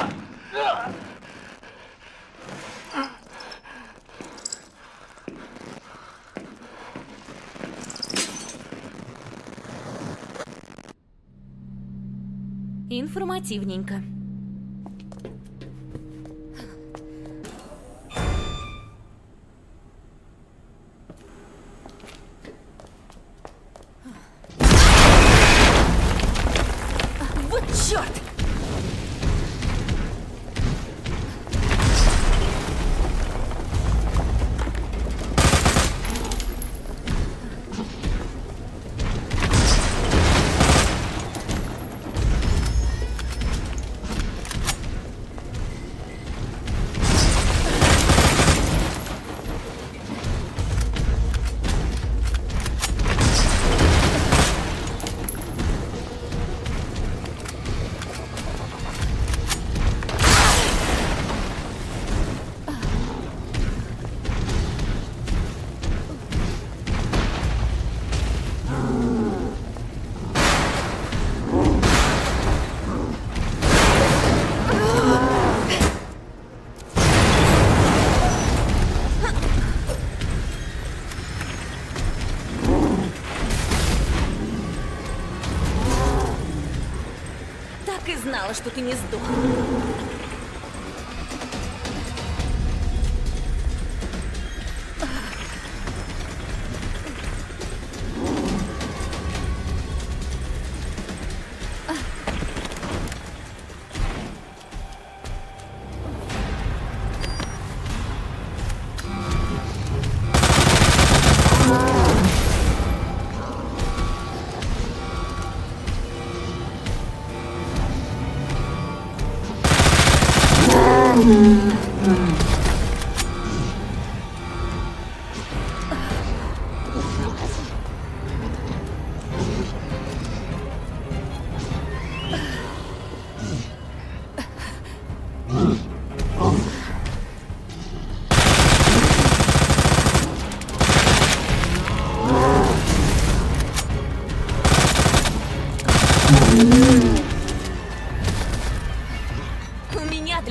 Информативненько. Знала, что ты не сдох.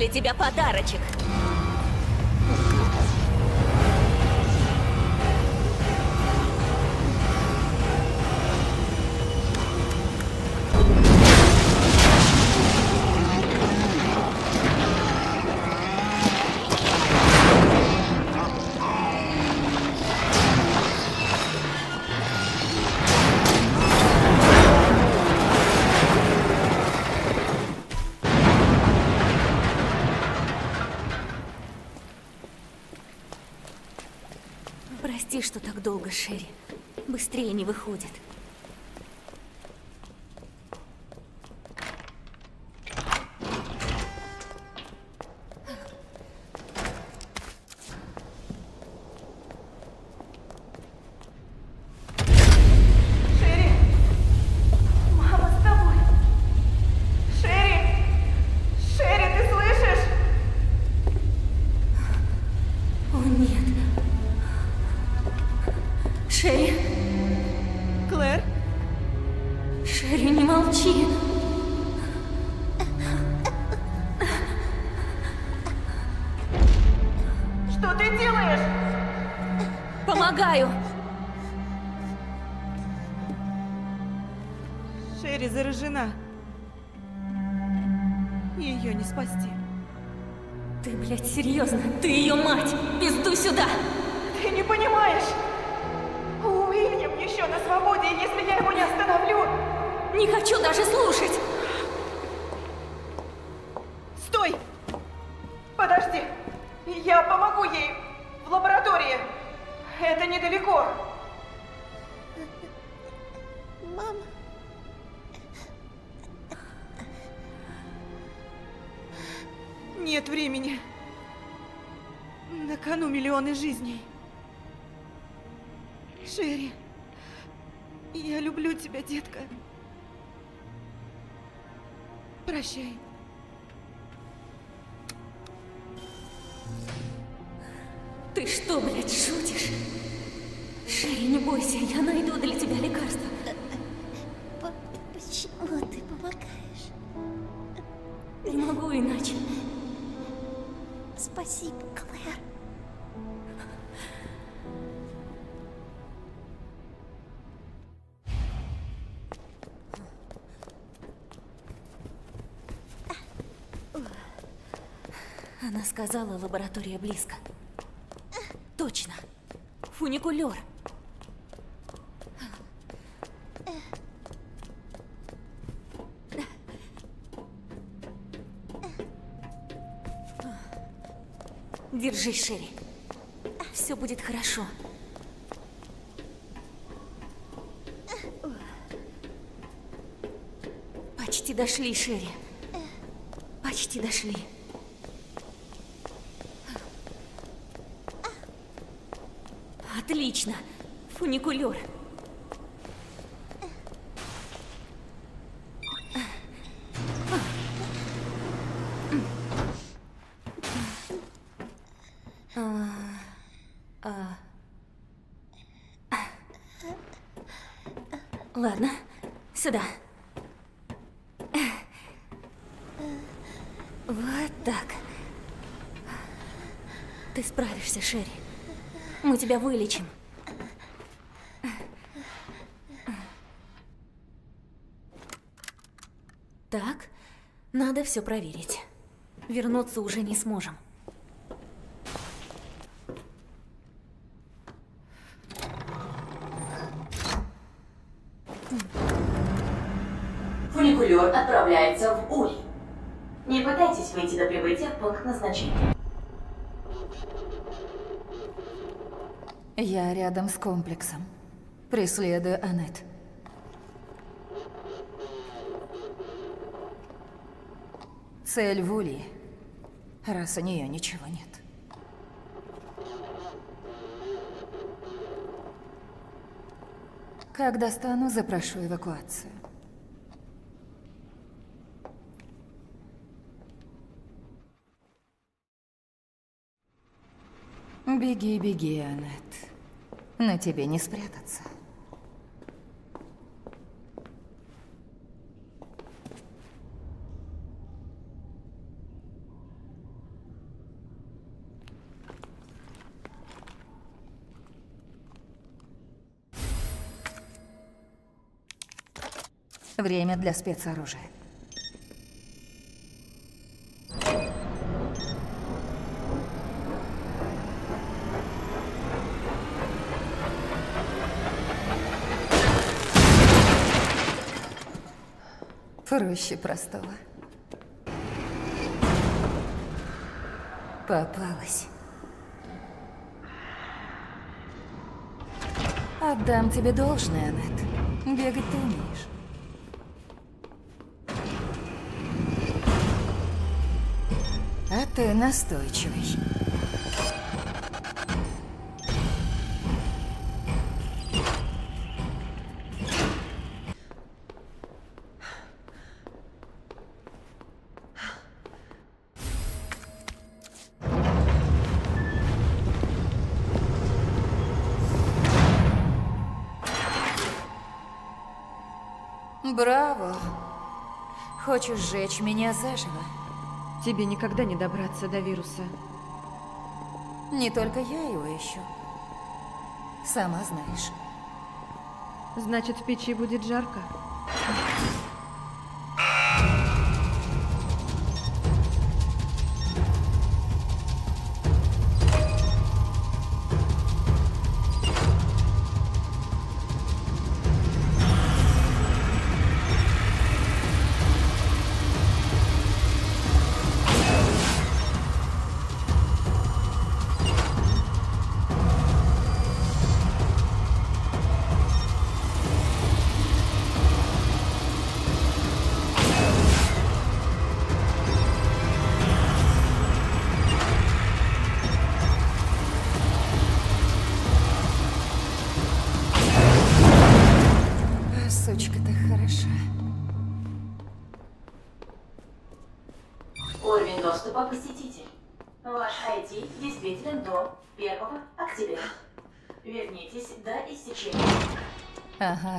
Тебя подарочек. Долго, Шерри. Быстрее не выходит. Ты делаешь? Помогаю! Шерри заражена. Ее не спасти. Ты, блядь, серьезно? Ты ее мать! Пизду сюда! Ты не понимаешь! Уильям еще на свободе, если я его не остановлю... Не хочу даже слушать! Сказала, лаборатория близко. Точно. Фуникулер. Держись, Шерри. Все будет хорошо. Почти дошли, Шерри. Почти дошли. Отлично. Фуникулер. А, а. Ладно, сюда. Вот так. Ты справишься, Шерри. Мы вылечим. Так, надо все проверить. Вернуться уже не сможем. Фуникулер отправляется в Ури. Не пытайтесь выйти до прибытия в пункт назначения. Я рядом с комплексом. Преследую Аннет. Цель в Улье, раз у нее ничего нет. Как достану, запрошу эвакуацию. Беги, беги, Аннет. На тебе не спрятаться. Время для спецоружия. Проще простого. Попалась. Отдам тебе должное, Аннет. Бегать ты умеешь. А ты настойчивый. Хочешь сжечь меня заживо? Тебе никогда не добраться до вируса. Не только я его ищу. Сама знаешь. Значит, в печи будет жарко.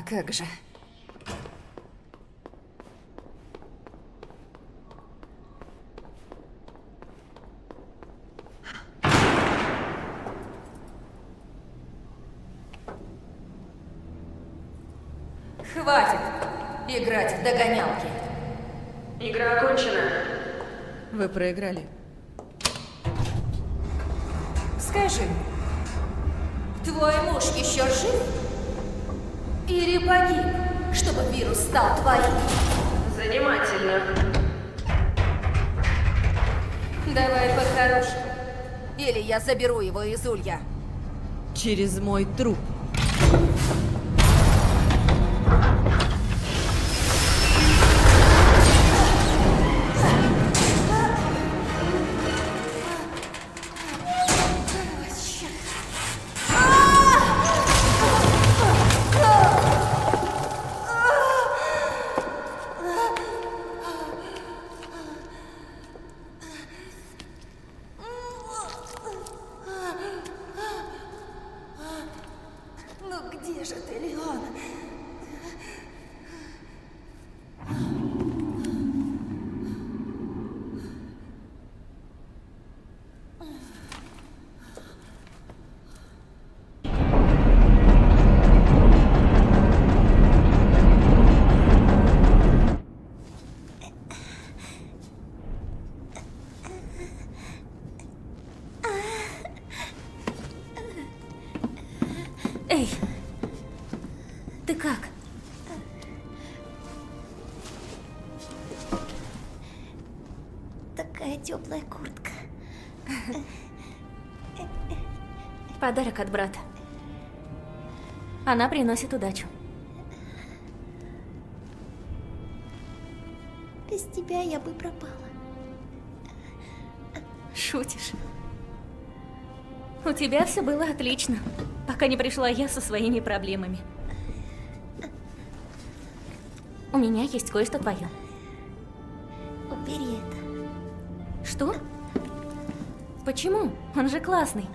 Как же. Хватит играть в догонялки. Игра окончена. Вы проиграли. Заберу его из улья. Через мой труп. Подарок от брата. Она приносит удачу. Без тебя я бы пропала. Шутишь? У тебя все было отлично, пока не пришла я со своими проблемами. У меня есть кое-что твое. Убери это. Что? Почему? Он же классный.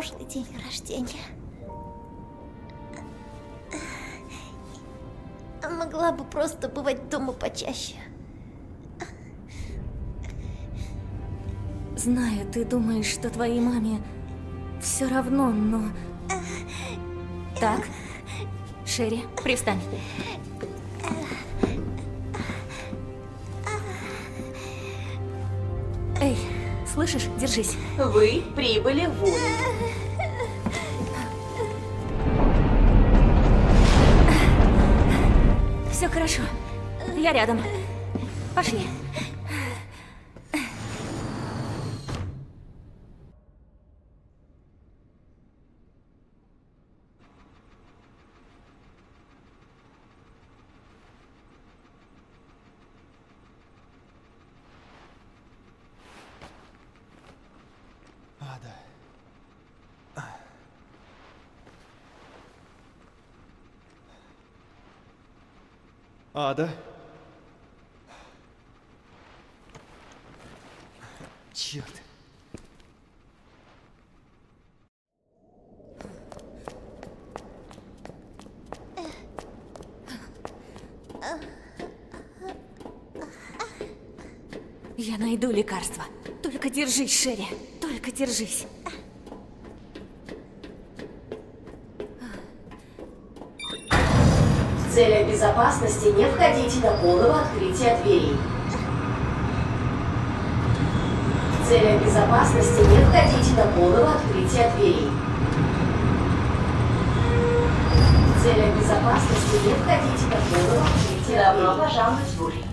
Прошлый день рождения. Могла бы просто бывать дома почаще. Знаю, ты думаешь, что твоей маме все равно, но... Так, Шерри, привстань. Слышишь? Держись. Вы прибыли в Уль. Все хорошо. Я рядом. Пошли. Ада. Ада. Черт. Я найду лекарство. Только держись, Шерри. Только держись. В целях безопасности не входите до полного открытия дверей. В целях безопасности не входите до полного открытия дверей. В целях безопасности не входите до полного открытия Добро пожаловать в Бури.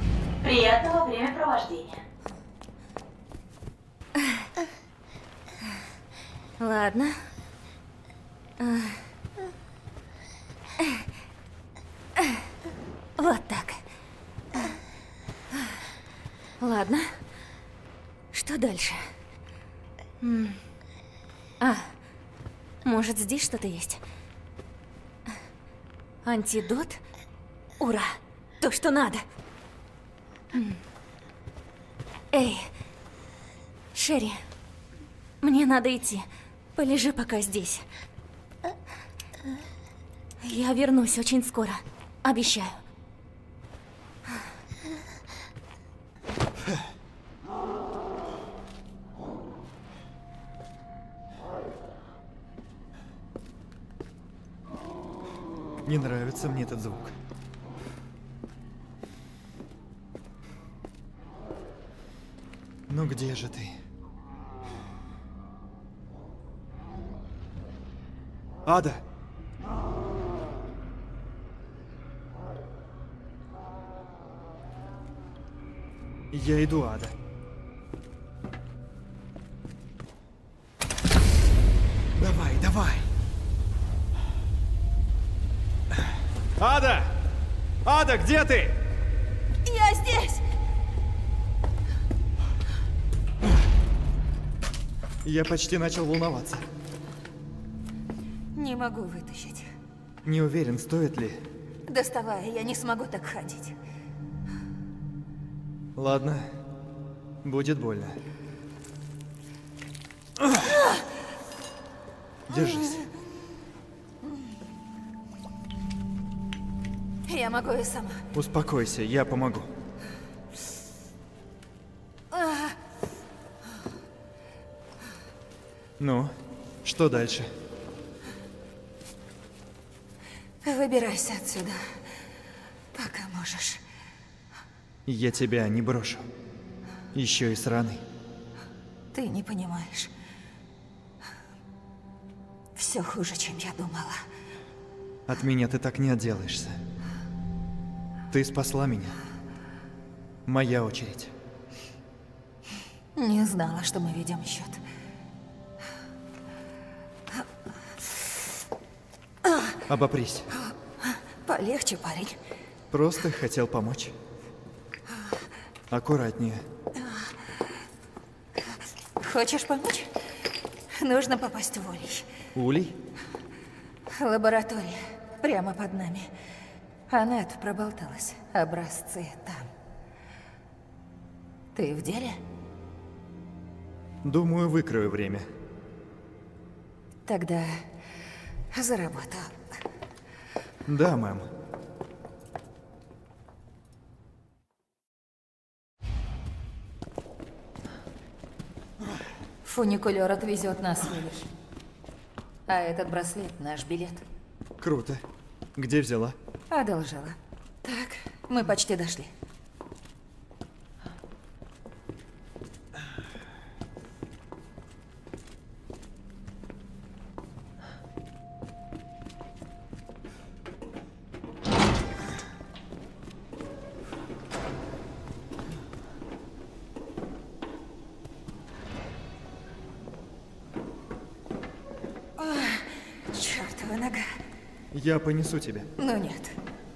Приятного времяпровождения. Ладно. А. Вот так. Ладно. Что дальше? М. А, может здесь что-то есть? Антидот? Ура! То, что надо. Эй, Шерри, мне надо идти. Полежи пока здесь. Я вернусь очень скоро. Обещаю. Не нравится мне этот звук. Ну где же ты? Ада! Я иду, Ада. Ада, где ты? Я здесь! Я почти начал волноваться. Не могу вытащить. Не уверен, стоит ли. Доставай, я не смогу так ходить. Ладно, будет больно. Держись. Я могу и сама. Успокойся, я помогу. Ну, что дальше? Выбирайся отсюда, пока можешь. Я тебя не брошу. Еще и с раной. Ты не понимаешь. Все хуже, чем я думала. От меня ты так не отделаешься. Ты спасла меня. Моя очередь. Не знала, что мы ведем счет. Обопрись. Полегче, парень. Просто хотел помочь. Аккуратнее. Хочешь помочь? Нужно попасть в улей. Улей? Лаборатория. Прямо под нами. Аннет проболталась. Образцы там. Ты в деле? Думаю, выкрою время. Тогда за работу. Да, мэм. Фуникулер отвезет нас в Виллидж. А этот браслет — наш билет. Круто. Где взяла? Одолжила. Так, мы почти дошли. Я понесу тебя. Ну нет,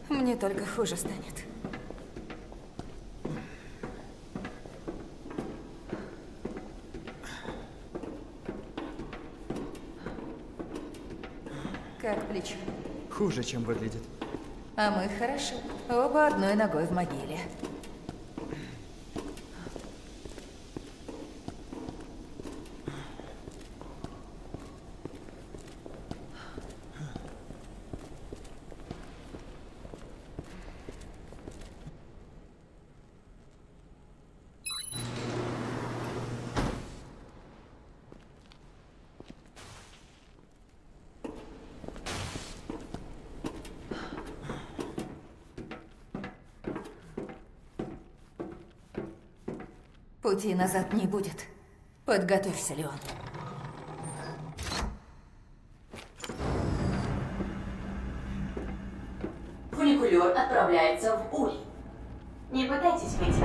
мне только хуже станет. Как плечо? Хуже, чем выглядит. А мы хорошо. Оба одной ногой в могиле. Пути назад не будет. Подготовься, Леон. Фуникулер отправляется в Улей. Не пытайтесь выйти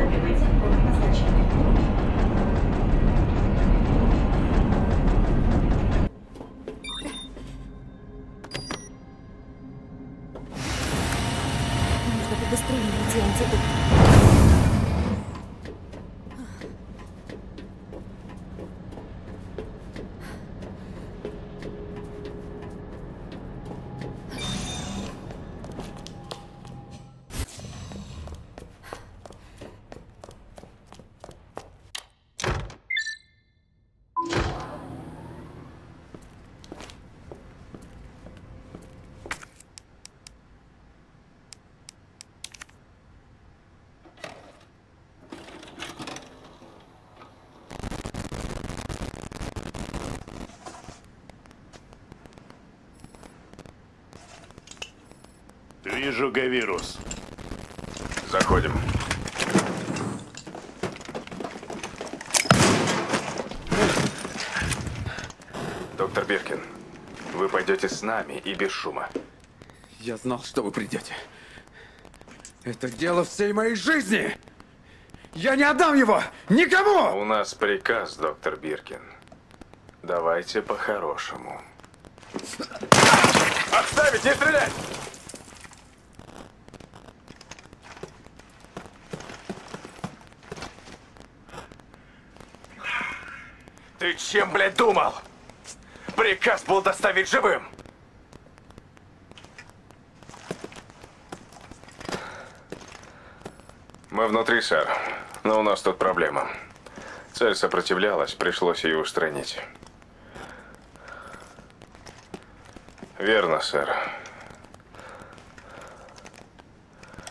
Вижу Г-вирус. Заходим. Доктор Биркин, вы пойдете с нами и без шума. Я знал, что вы придете. Это дело всей моей жизни! Я не отдам его! Никому! У нас приказ, доктор Биркин. Давайте по-хорошему. Отставить, не стрелять! Ты чем, блядь, думал? Приказ был доставить живым. Мы внутри, сэр. Но у нас тут проблема. Цель сопротивлялась, пришлось ее устранить. Верно, сэр.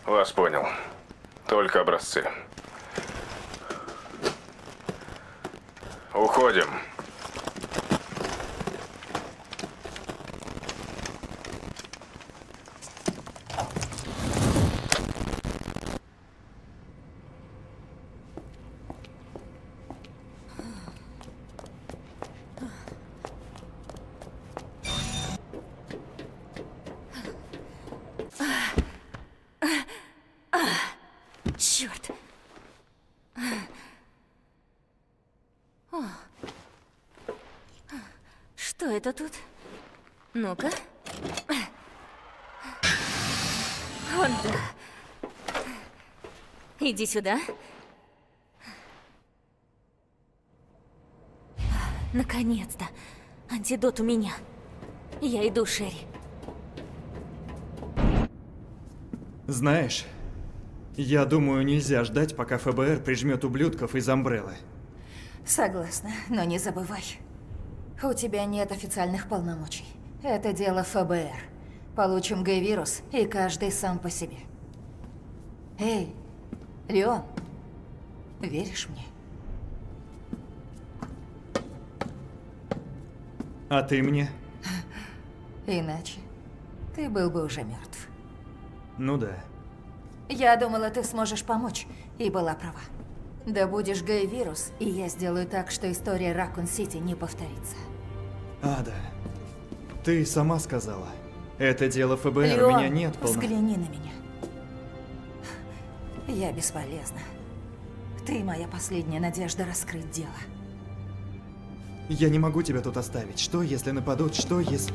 Вас понял. Только образцы. Уходим. Черт. О. Что это тут? Ну-ка. Вот да. Иди сюда. Наконец-то. Антидот у меня. Я иду, Шерри. Знаешь, я думаю, нельзя ждать, пока ФБР прижмет ублюдков из Амбреллы. Согласна, но не забывай. У тебя нет официальных полномочий. Это дело ФБР. Получим Г-вирус, и каждый сам по себе. Эй, Леон, веришь мне? А ты мне? Иначе ты был бы уже мертв. Ну да. Я думала, ты сможешь помочь, и была права. Да будешь Г-вирус, и я сделаю так, что история Ракун-Сити не повторится. Ада, ты сама сказала. Это дело ФБР, Леон, у меня нет полно... взгляни на меня. Я бесполезна. Ты моя последняя надежда раскрыть дело. Я не могу тебя тут оставить. Что, если нападут? Что, если...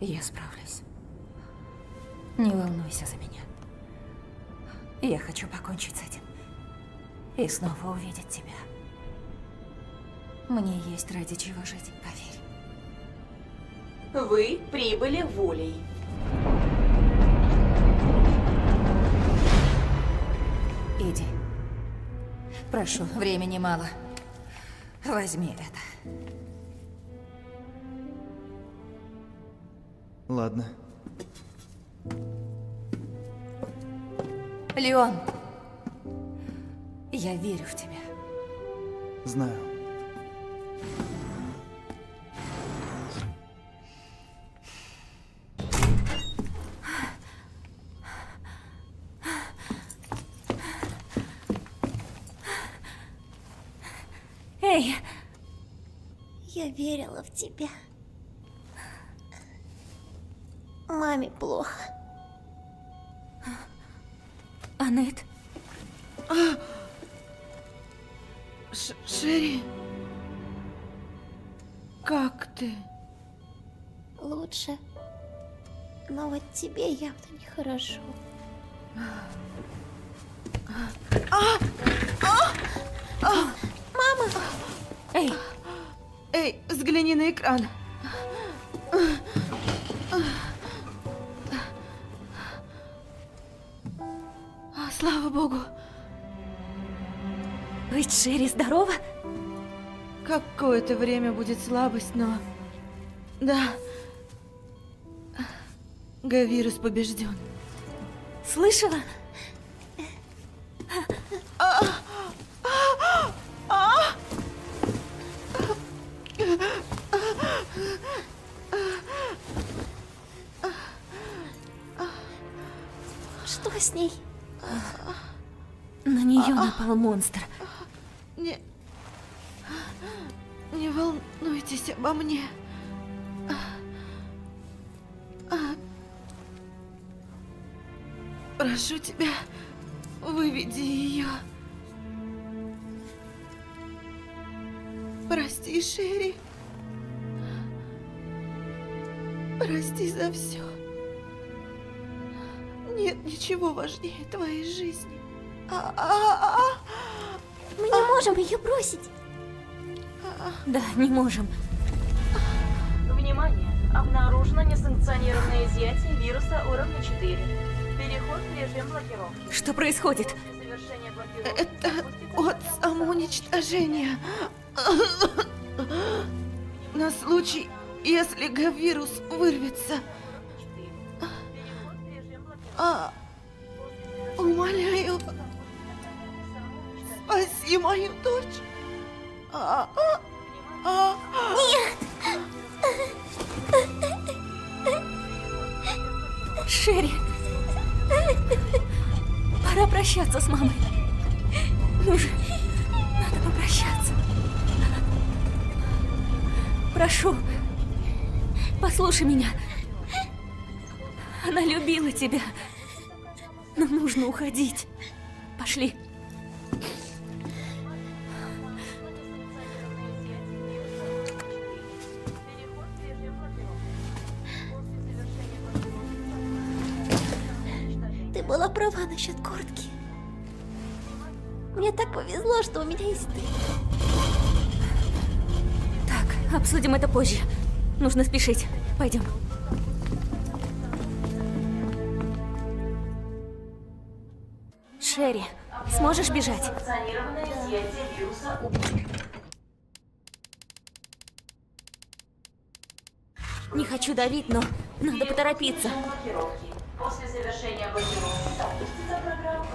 Я справлюсь. Не волнуйся за меня. Я хочу покончить с этим. И снова увидеть тебя. Мне есть ради чего жить, поверь. Вы прибыли в Улей. Иди. Прошу, времени мало. Возьми это. Ладно. Леон, я верю в тебя. Знаю. Эй! Я верила в тебя. Маме плохо. Аннет? А! Ш Шерри? Как ты? Лучше. Но вот тебе явно нехорошо. А! А! А! Мама! Эй! Эй, взгляни на экран. А, слава богу. Ведь Шерри здорова? Какое-то время будет слабость, но... Да. Гавирус побежден. Слышала? А! А! А! Что с ней? На нее напал монстр. Не... Не волнуйтесь обо мне. А. Прошу тебя, выведи ее. Прости, Шерри. Прости за все. Нет ничего важнее твоей жизни. А -а -а Мы не можем ее бросить. Да, не можем. Внимание! Обнаружено несанкционированное изъятие вируса уровня 4. Переход в режим блокировки. Что происходит? Это от самоуничтожения. На случай, если гавирус вырвется. А, спаси мою дочь. А, а, а. Шерри! Пора прощаться с мамой. Ну же, надо попрощаться. Прошу, послушай меня. Она любила тебя. Но нужно уходить. Пошли. Обсудим это позже. Нужно спешить. Пойдем. Шерри, сможешь бежать? Не хочу давить, но надо поторопиться. После завершения запустится программа.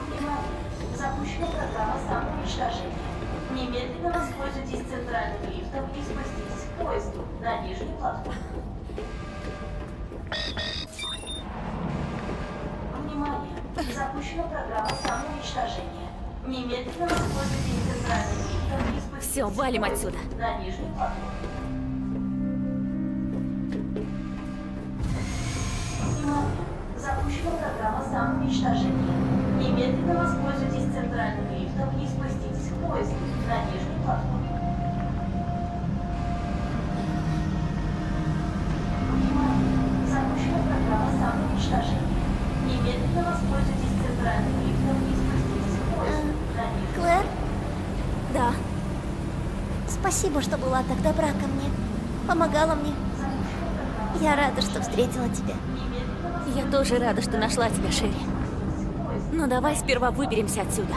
Запущена программа самоуничтожения. Немедленно воспользуйтесь центральным лифтом и спуститесь поезду на нижнюю платформу. Внимание! Запущена программа самоуничтожения. Немедленно воспользуйтесь центральным лифтом и спуститесь Все, валим отсюда. на нижнюю платформу. Внимание! Немедленно воспользуйтесь центральным лифтом и спуститесь к поезду на нижнюю Клэр, Да. спасибо, что была так добра ко мне. Помогала мне. Я рада, что встретила тебя. Я тоже рада, что нашла тебя, Шерри. Но давай сперва выберемся отсюда.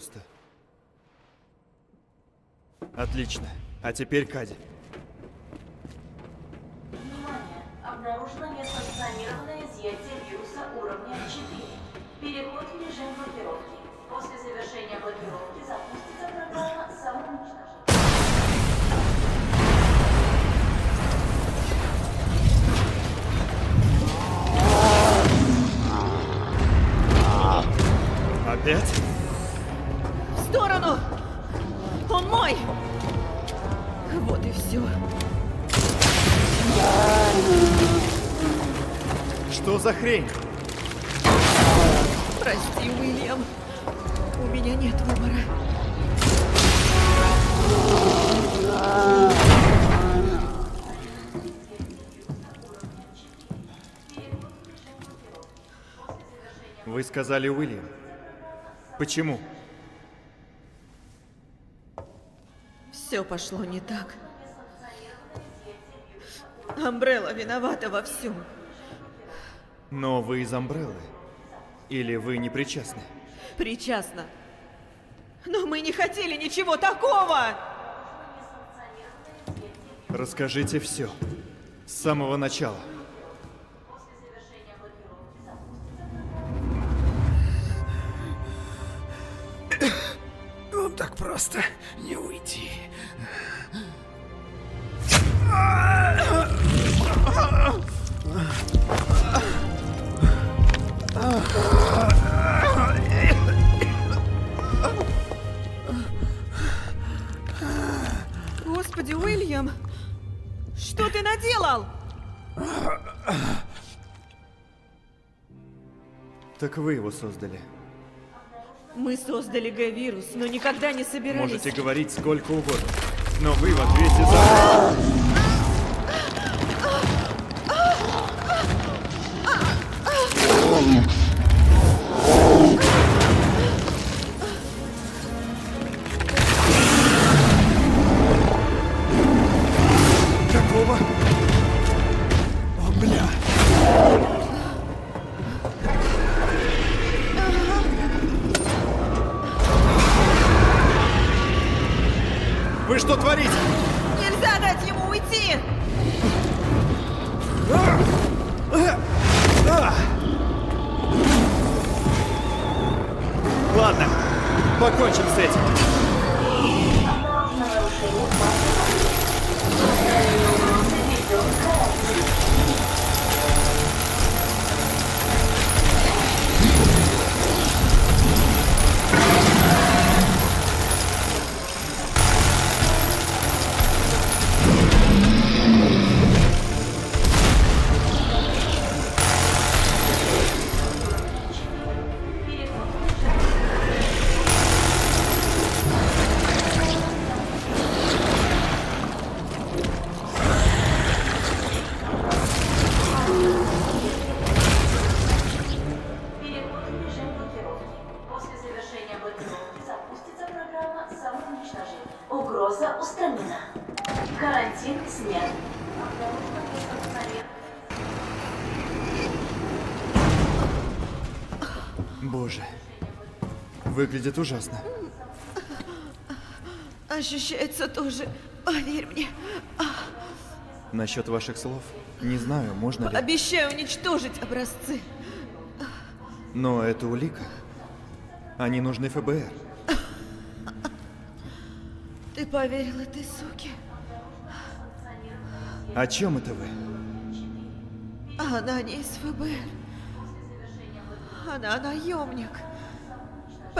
просто. Отлично. А теперь Кади. Внимание! Обнаружено несанкционированное изъятие вируса уровня 4. Переход в режим блокировки. После завершения блокировки запустится программа самоуничтожения. Опять? Что за хрень? Прости, Уильям. У меня нет выбора. Вы сказали Уильям. Почему? Все пошло не так. Амбрелла виновата во всем. Но вы из Амбреллы? Или вы не причастны? Причастна. Но мы не хотели ничего такого! Расскажите все. С самого начала. Он так просто не уйти. Господи, Уильям! Что ты наделал? Так вы его создали. Мы создали Г-вирус, но никогда не собирались... Можете говорить сколько угодно. Но вы в ответе за... Выглядит ужасно. Ощущается тоже, поверь мне. Насчет ваших слов, не знаю, можно ли... Обещаю уничтожить образцы. Но это улика. Они нужны ФБР. Ты поверил этой суке? О чем это вы? Она не из ФБР. Она наемник.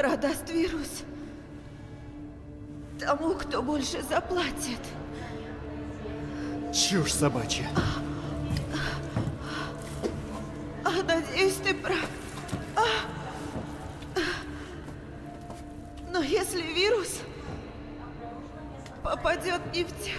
Продаст вирус тому, кто больше заплатит. Чушь собачья. А, надеюсь, ты прав. А. Но если вирус попадет не в те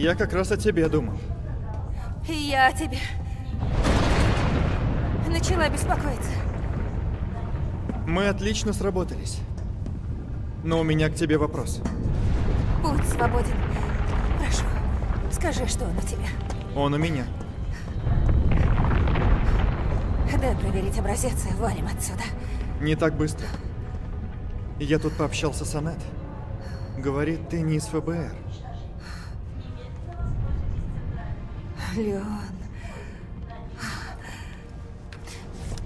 Я как раз о тебе думал. Я о тебе. Начала беспокоиться. Мы отлично сработались. Но у меня к тебе вопрос. Будь свободен. Прошу, скажи, что он у тебя. Он у меня. Дай проверить образец и валим отсюда. Не так быстро. Я тут пообщался с Анет. Говорит, ты не из ФБР. Леон,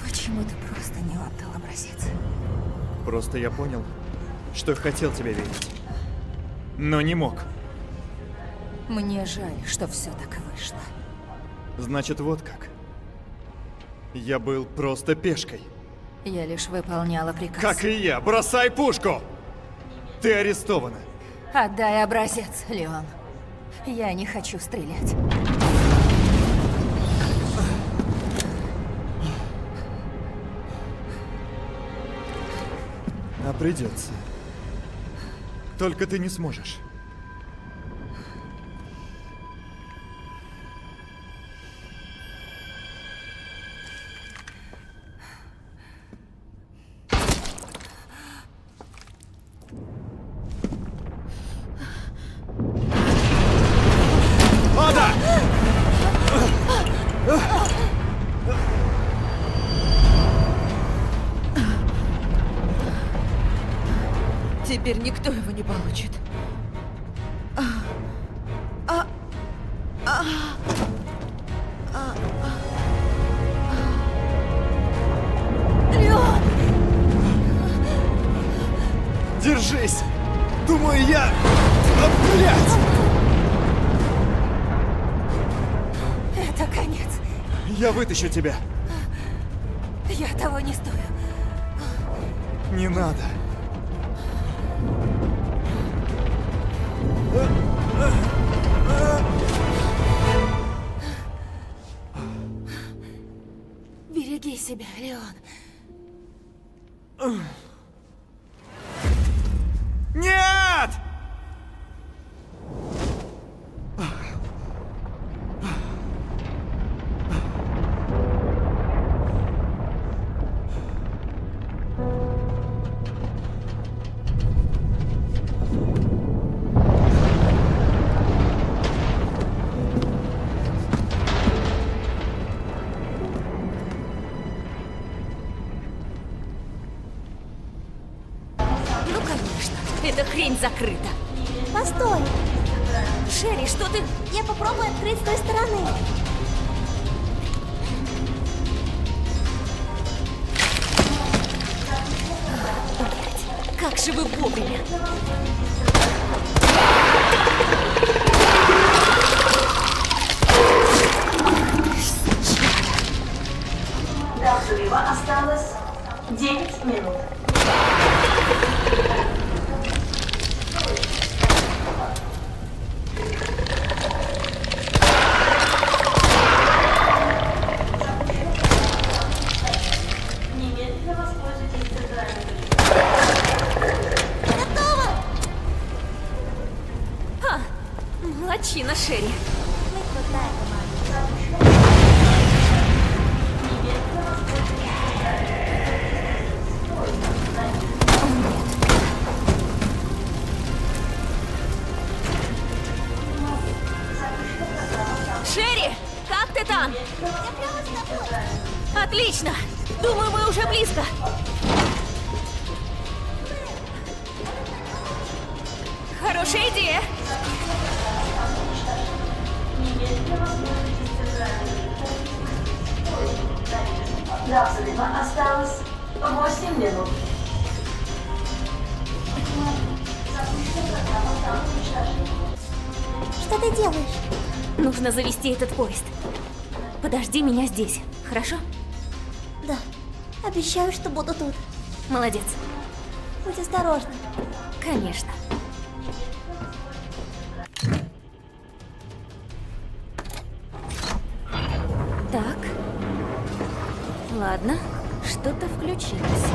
почему ты просто не отдал образец? Просто я понял, что хотел тебя видеть, но не мог. Мне жаль, что все так вышло. Значит, вот как. Я был просто пешкой. Я лишь выполняла приказ. Как и я! Бросай пушку! Ты арестована. Отдай образец, Леон. Я не хочу стрелять. Придется. Только ты не сможешь. Я вытащу тебя. Нужно завести этот поезд. Подожди меня здесь, хорошо? Да. Обещаю, что буду тут. Молодец. Будь осторожна. Конечно. Так. Ладно, что-то включилось.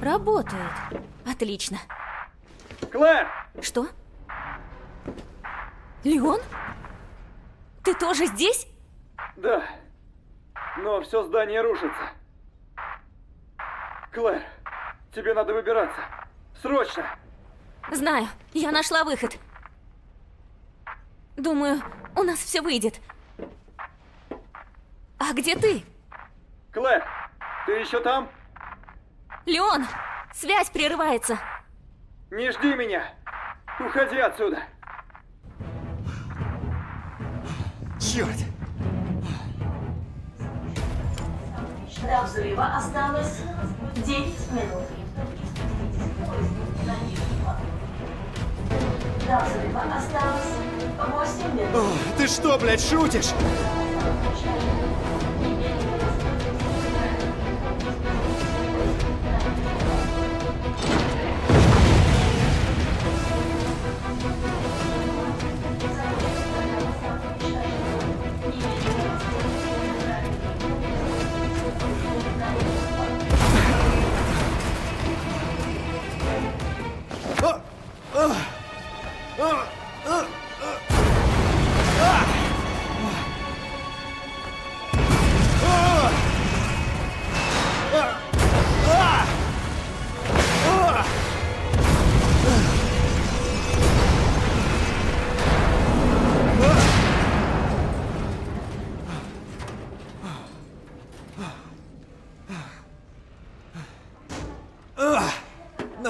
Работает. Отлично. Клэр! Что? Леон? Тоже здесь? Да. Но все здание рушится. Клэр, тебе надо выбираться. Срочно! Знаю, я нашла выход. Думаю, у нас все выйдет. А где ты? Клэр, ты еще там? Леон, связь прерывается. Не жди меня! Уходи отсюда! Черт! До взрыва осталось 9 минут. До взрыва осталось 8 минут. О, ты что, блядь, шутишь?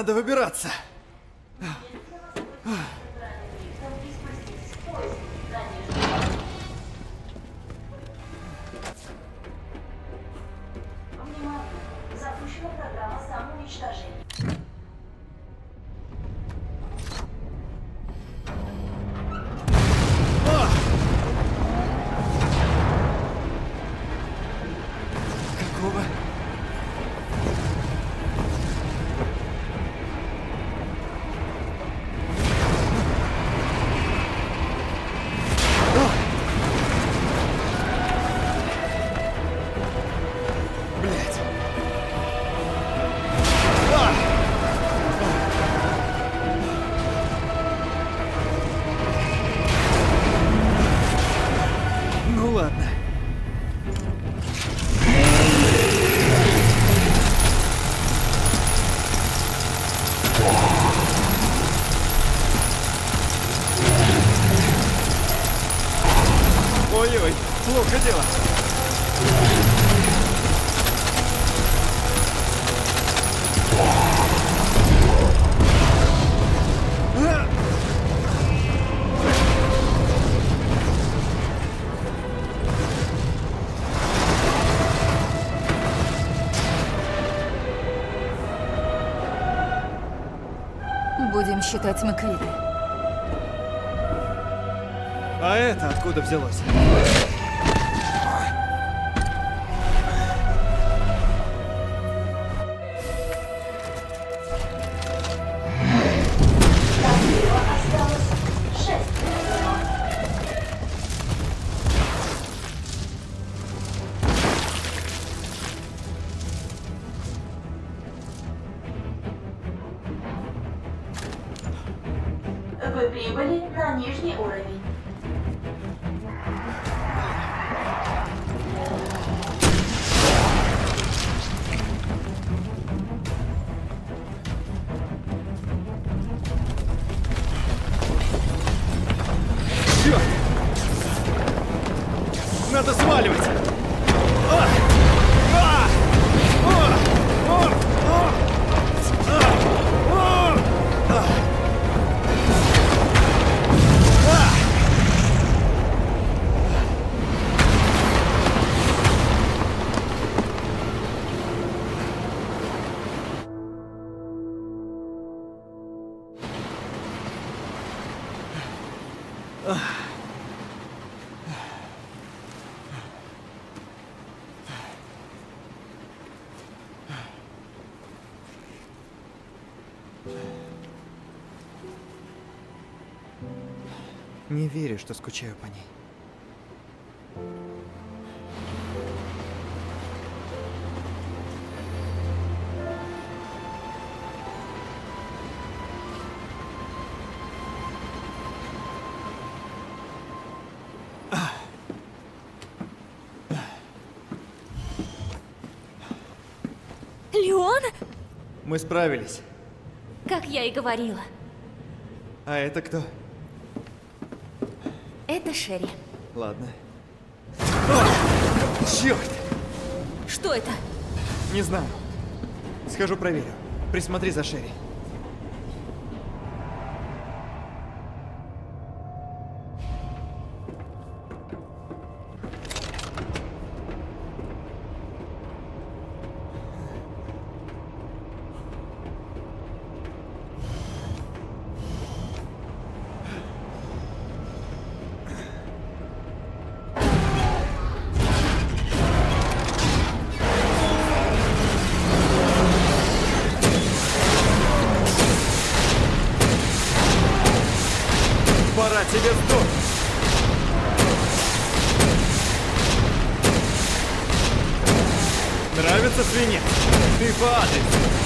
Надо выбираться. Считать мы. А это откуда взялось? Верю, что скучаю по ней. Леон? Мы справились. Как я и говорила. А это кто? Шерри. Ладно. Черт! Что это? Не знаю. Схожу проверю. Присмотри за Шерри. Тебе сдохнуть! Нравится свинец? Ты по адресу.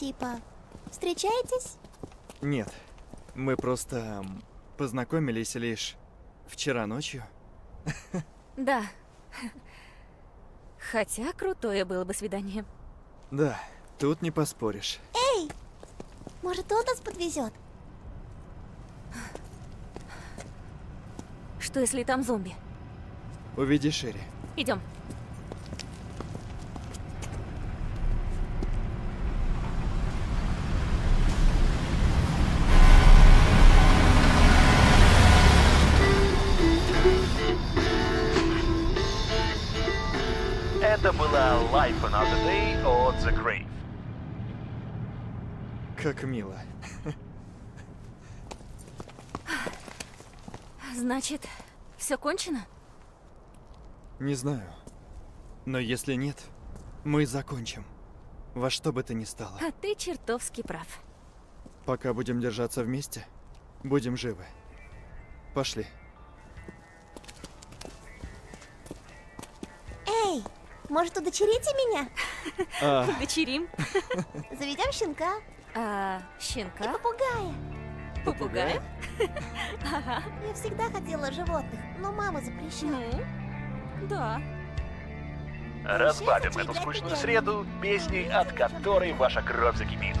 Типа встречаетесь? Нет, мы просто познакомились лишь вчера ночью. *laughs* Да. Хотя крутое было бы свидание. Да, тут не поспоришь. Эй! Может, он нас подвезет? Что если там зомби? Уведи Шерри. Идем. Another Day от The Grave. Как мило. Значит, все кончено? Не знаю. Но если нет, мы закончим. Во что бы то ни стало. А ты чертовски прав. Пока будем держаться вместе, будем живы. Пошли. Эй! Может, удочерите меня? А. *laughs* Дочерим. *laughs* Заведем щенка? А, щенка? И попугая. Попугая? *laughs* Ага. Я всегда хотела животных, но мама запрещала. Да. Разбавим эту скучную среду песней, от которой ваша кровь закипит.